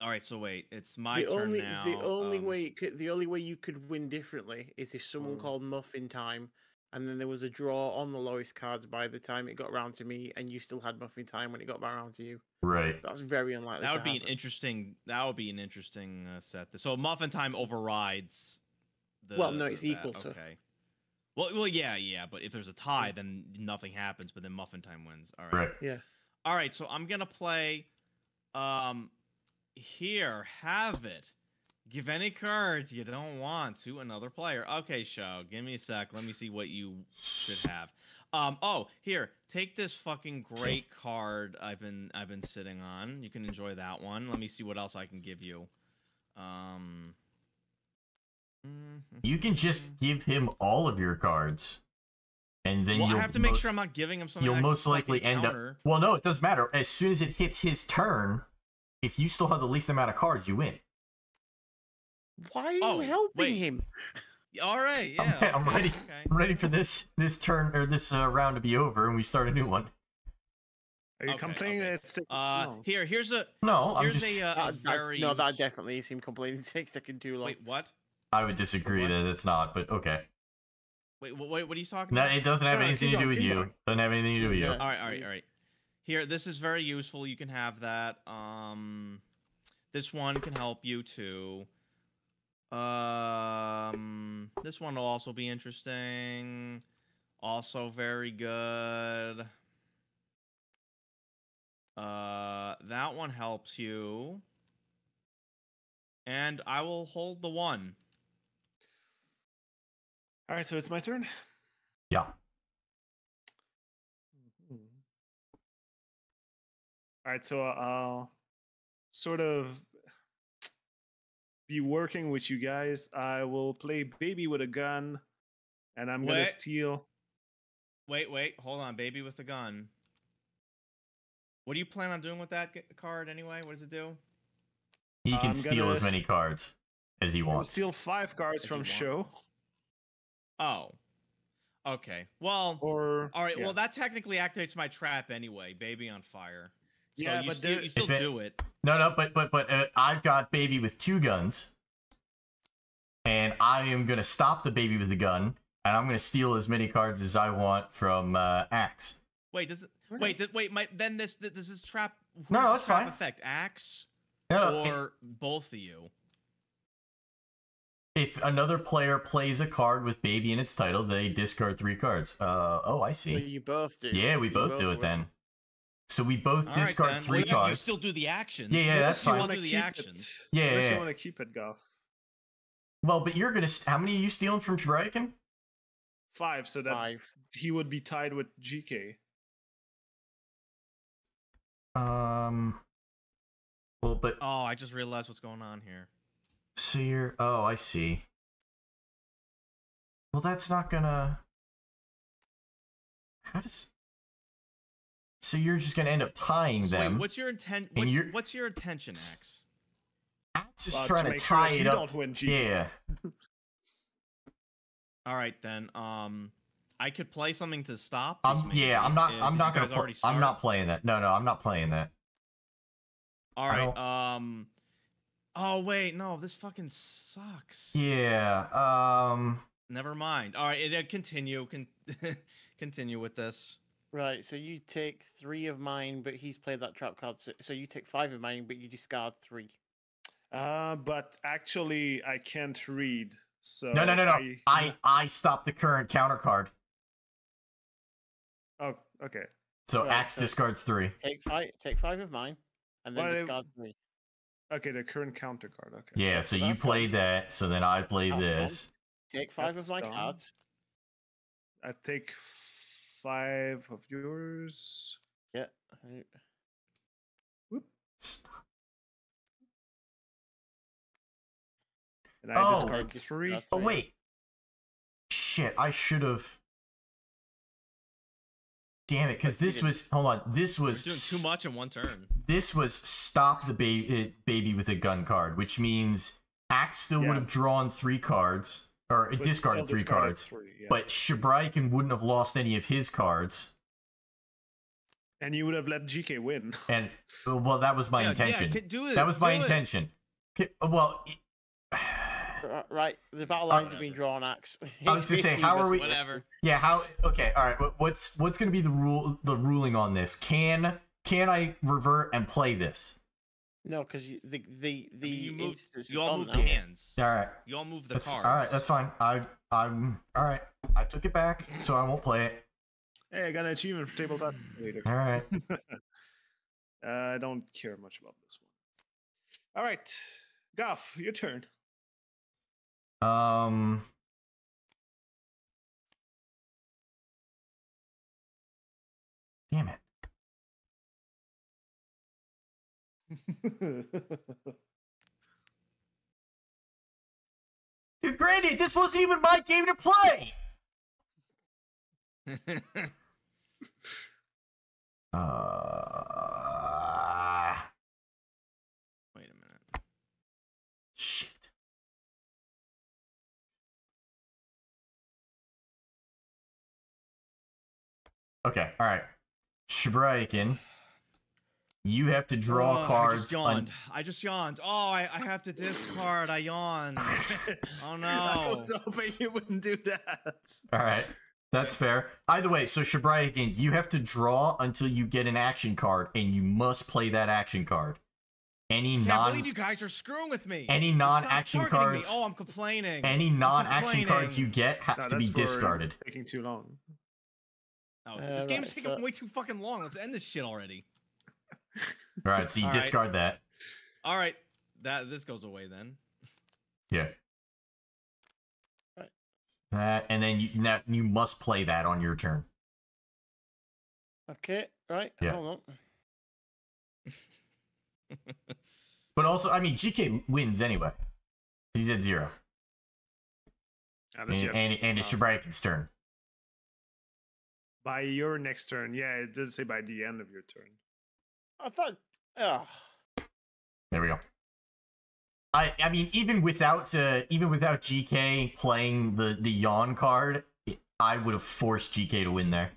All right, so wait, it's my the turn only now. the only um, way could, the only way you could win differently is if someone Mm. called Muffin Time, and then there was a draw on the lowest cards by the time it got round to me, and you still had Muffin Time when it got back around to you. Right. That's very unlikely. that to would be an interesting. That would be an interesting uh, set. So muffin time overrides. The, Well, no, it's that, equal to. Okay. Well, well, yeah, yeah, but if there's a tie, then nothing happens. But then muffin time wins. All right. Right. Yeah. All right. So I'm gonna play. Um, here, have it. Give any cards you don't want to another player. Okay, Sho. Give me a sec. Let me see what you should have. Um. Oh, here. Take this fucking great card I've been I've been sitting on. You can enjoy that one. Let me see what else I can give you. Um. You can just give him all of your cards, and then well, you'll I have to make most, sure I'm not giving him something. you'll most likely end counter. up. Well, no, it doesn't matter. As soon as it hits his turn, if you still have the least amount of cards, you win. Why are you Oh, helping wait. him? All right. I'm- Yeah. [LAUGHS] I'm ready. Okay. I'm ready for this this turn or this uh, round to be over, and we start a new one. Are you Okay, complaining okay. that it's taking Uh, long? here, here's a No, I'm here's just. a, uh, That- that's- very no, that definitely is him complaining. It [LAUGHS] takes taking too long. wait. What? I would disagree what? that it's not, but okay. Wait, wait, what are you talking No, about? it doesn't have No, no, anything to do going, with you. going. Doesn't have anything to do with you. All right, all right, all right. Here, this is very useful. You can have that. Um, this one can help you too. Um, this one will also be interesting. Also very good. Uh, that one helps you. And I will hold the one. All right, so it's my turn. Yeah. Mhm. All right, so I'll sort of be working with you guys. I will play baby with a gun, and I'm gonna steal. Wait, wait, hold on, baby with a gun. What do you plan on doing with that card anyway? What does it do? He can I'm steal as many cards as he wants. steal five cards As from Sho. Oh. Okay. Well, Or all right. yeah. Well, that technically activates my trap anyway. Baby on fire. So Yeah, you, but still, you still it- do it. No, no, but but but uh, I've got baby with two guns, and I am gonna stop the baby with the gun, and I'm gonna steal as many cards as I want from uh, Axe. Wait, does it? Wait, does, wait. My, then this this this is trap. No, no, this it's trap fine. Effect Axe No, i- or both of you? if another player plays a card with baby in its title, they discard three cards. Uh oh, I So see. you both do. Yeah, we You both do it would. then. So we both All right, discard then. three Well, you- You, cards. still do the actions. Yeah, yeah, Unless that's fine. wanna Do the actions. It. Yeah, Unless yeah, you yeah. want to keep it, Goff. Well, but you're gonna. St- how many are you stealing from Shobryuken? Five, so that Five. he would be tied with GK. Um. Well, but Oh, I just realized what's going on here. So you're. Oh, I see. Well, that's not gonna. How does. So you're just gonna end up tying So wait, them. what's your intent? What's, you're- what's your intention, Axe? Axe is Uh, trying to, make sure tie that it up. win yeah. [LAUGHS] All right then. Um, I could play something to stop. This I'm. Yeah. I'm not. I'm not gonna. guys Pl- I'm not playing that. No, no. I'm not playing that. All I right. don't- Um. Oh wait, no, this fucking sucks. Yeah. Um. Never mind. All right, uh, continue. Con- [LAUGHS] continue with this. Right, so you take three of mine, but he's played that trap card. So, so you take five of mine, but you discard three. Uh, but actually, I can't read. So No, no, no, no. I, I. I stopped the current counter card. Oh, okay. So Right, Axe so- discards three. Take five. Take five of mine, and then Well, it- discard three. Okay, the current counter card. Okay. Yeah. So you that's fine. played that. So then I play That's fine. this. Take five That's of my gone. cards. I take five of yours. Yeah. I- Whoop. And I Oh. discard Discard three. three. Oh wait. Shit, I should have. Damn it, because this was hold on. This You're was doing too much in one turn. This was stop the baby uh, baby with a gun card, which means Axe still Yeah. would have drawn three cards or but discarded three discarded cards, three, yeah. but Shobryuken wouldn't have lost any of his cards. And you would have let GK win. And well, that was my Yeah, intention. Yeah, do it. that was my do it. intention. K- Well, uh, Right, the battle lines have been drawn, Axe. [LAUGHS] I was gonna say, how are we- Whatever. yeah. How? Okay. All right. What's what's going to be the rule? The ruling on this? Can can I revert and play this? No, because the the the I mean, you move. You all gone move the hands. All right. You all move the That's cards. all right. That's fine. I I'm all right. I took it back, so I won't play it. Hey, I got an achievement for tabletop [LAUGHS] later. All right. [LAUGHS] uh, I don't care much about this one. All right, Goff, your turn. Um. Damn it. [LAUGHS] Dude, Grandy, this wasn't even my game to play. [LAUGHS] Uh, Wait a minute. shit. Okay, all right. Shobryuken, you have to draw Oh, I cards. just un- yawned. I just yawned. Oh, I, I have to discard. I yawned. [LAUGHS] Oh, [LAUGHS] no! I no. was hoping you wouldn't do that. All right. That's fair. Either way, so Shobryuken. you have to draw until you get an action card, and you must play that action card. Any Can't non. believe you guys are screwing with me. Any non-action targeting me. cards- Oh, I'm complaining. any non-action cards you get have No, to be discarded. Taking too long. Oh, Uh, this game is taking so- way too fucking long. Let's end this shit already. All right, [LAUGHS] so you All right. discard that. All right, that this goes away then. Yeah. Right. That and then you now you must play that on your turn. Okay, right. Yeah. Hold on. [LAUGHS] But also, I mean, GK wins anyway. He's at zero, and you have- and, and it's uh, turn. by your next turn. Yeah, it does say by the end of your turn. I thought. Oh, There we go. I I mean, even without uh, even without GK playing the the yawn card, I would have forced GK to win there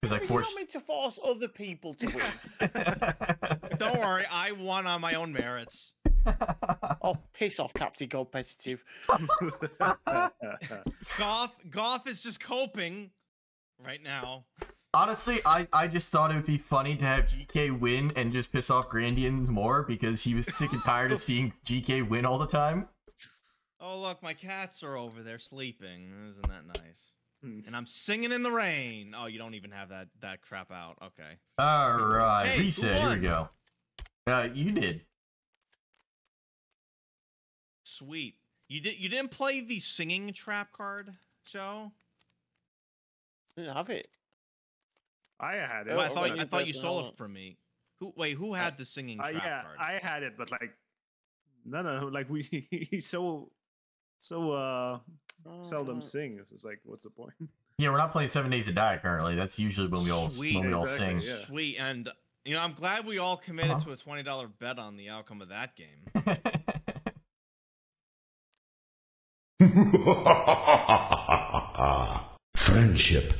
because I forced you're not forced. meant to force other people to win. [LAUGHS] Don't worry, I won on my own merits. [LAUGHS] oh, piss off, Captain Competitive. [LAUGHS] Goff, Goff is just coping right now. Honestly, I, I just thought it would be funny to have GK win and just piss off Grandian more because he was sick and tired of seeing [LAUGHS] GK win all the time. Oh look, my cats are over there sleeping. Isn't that nice? And I'm singing in the rain. Oh, you don't even have that that crap out. Okay. All right, Hey, who reset. Here we go. Uh, you did. Sweet. You did. You didn't play the singing trap card, Joe. didn't have it. I had it. Oh, I Oh, thought. I thought you stole it from me. Who? Wait, who had the singing Uh, yeah, card? I had it, but like, no, no, like we he's [LAUGHS] so so uh seldom Uh, sings. It's like, what's the point? Yeah, we're not playing Seven Days to Die currently. That's usually when we all Sweet. when we all Exactly, sing. yeah. Sweet, and you know, I'm glad we all committed Uh-huh. to a twenty dollar bet on the outcome of that game. [LAUGHS] [LAUGHS] Friendship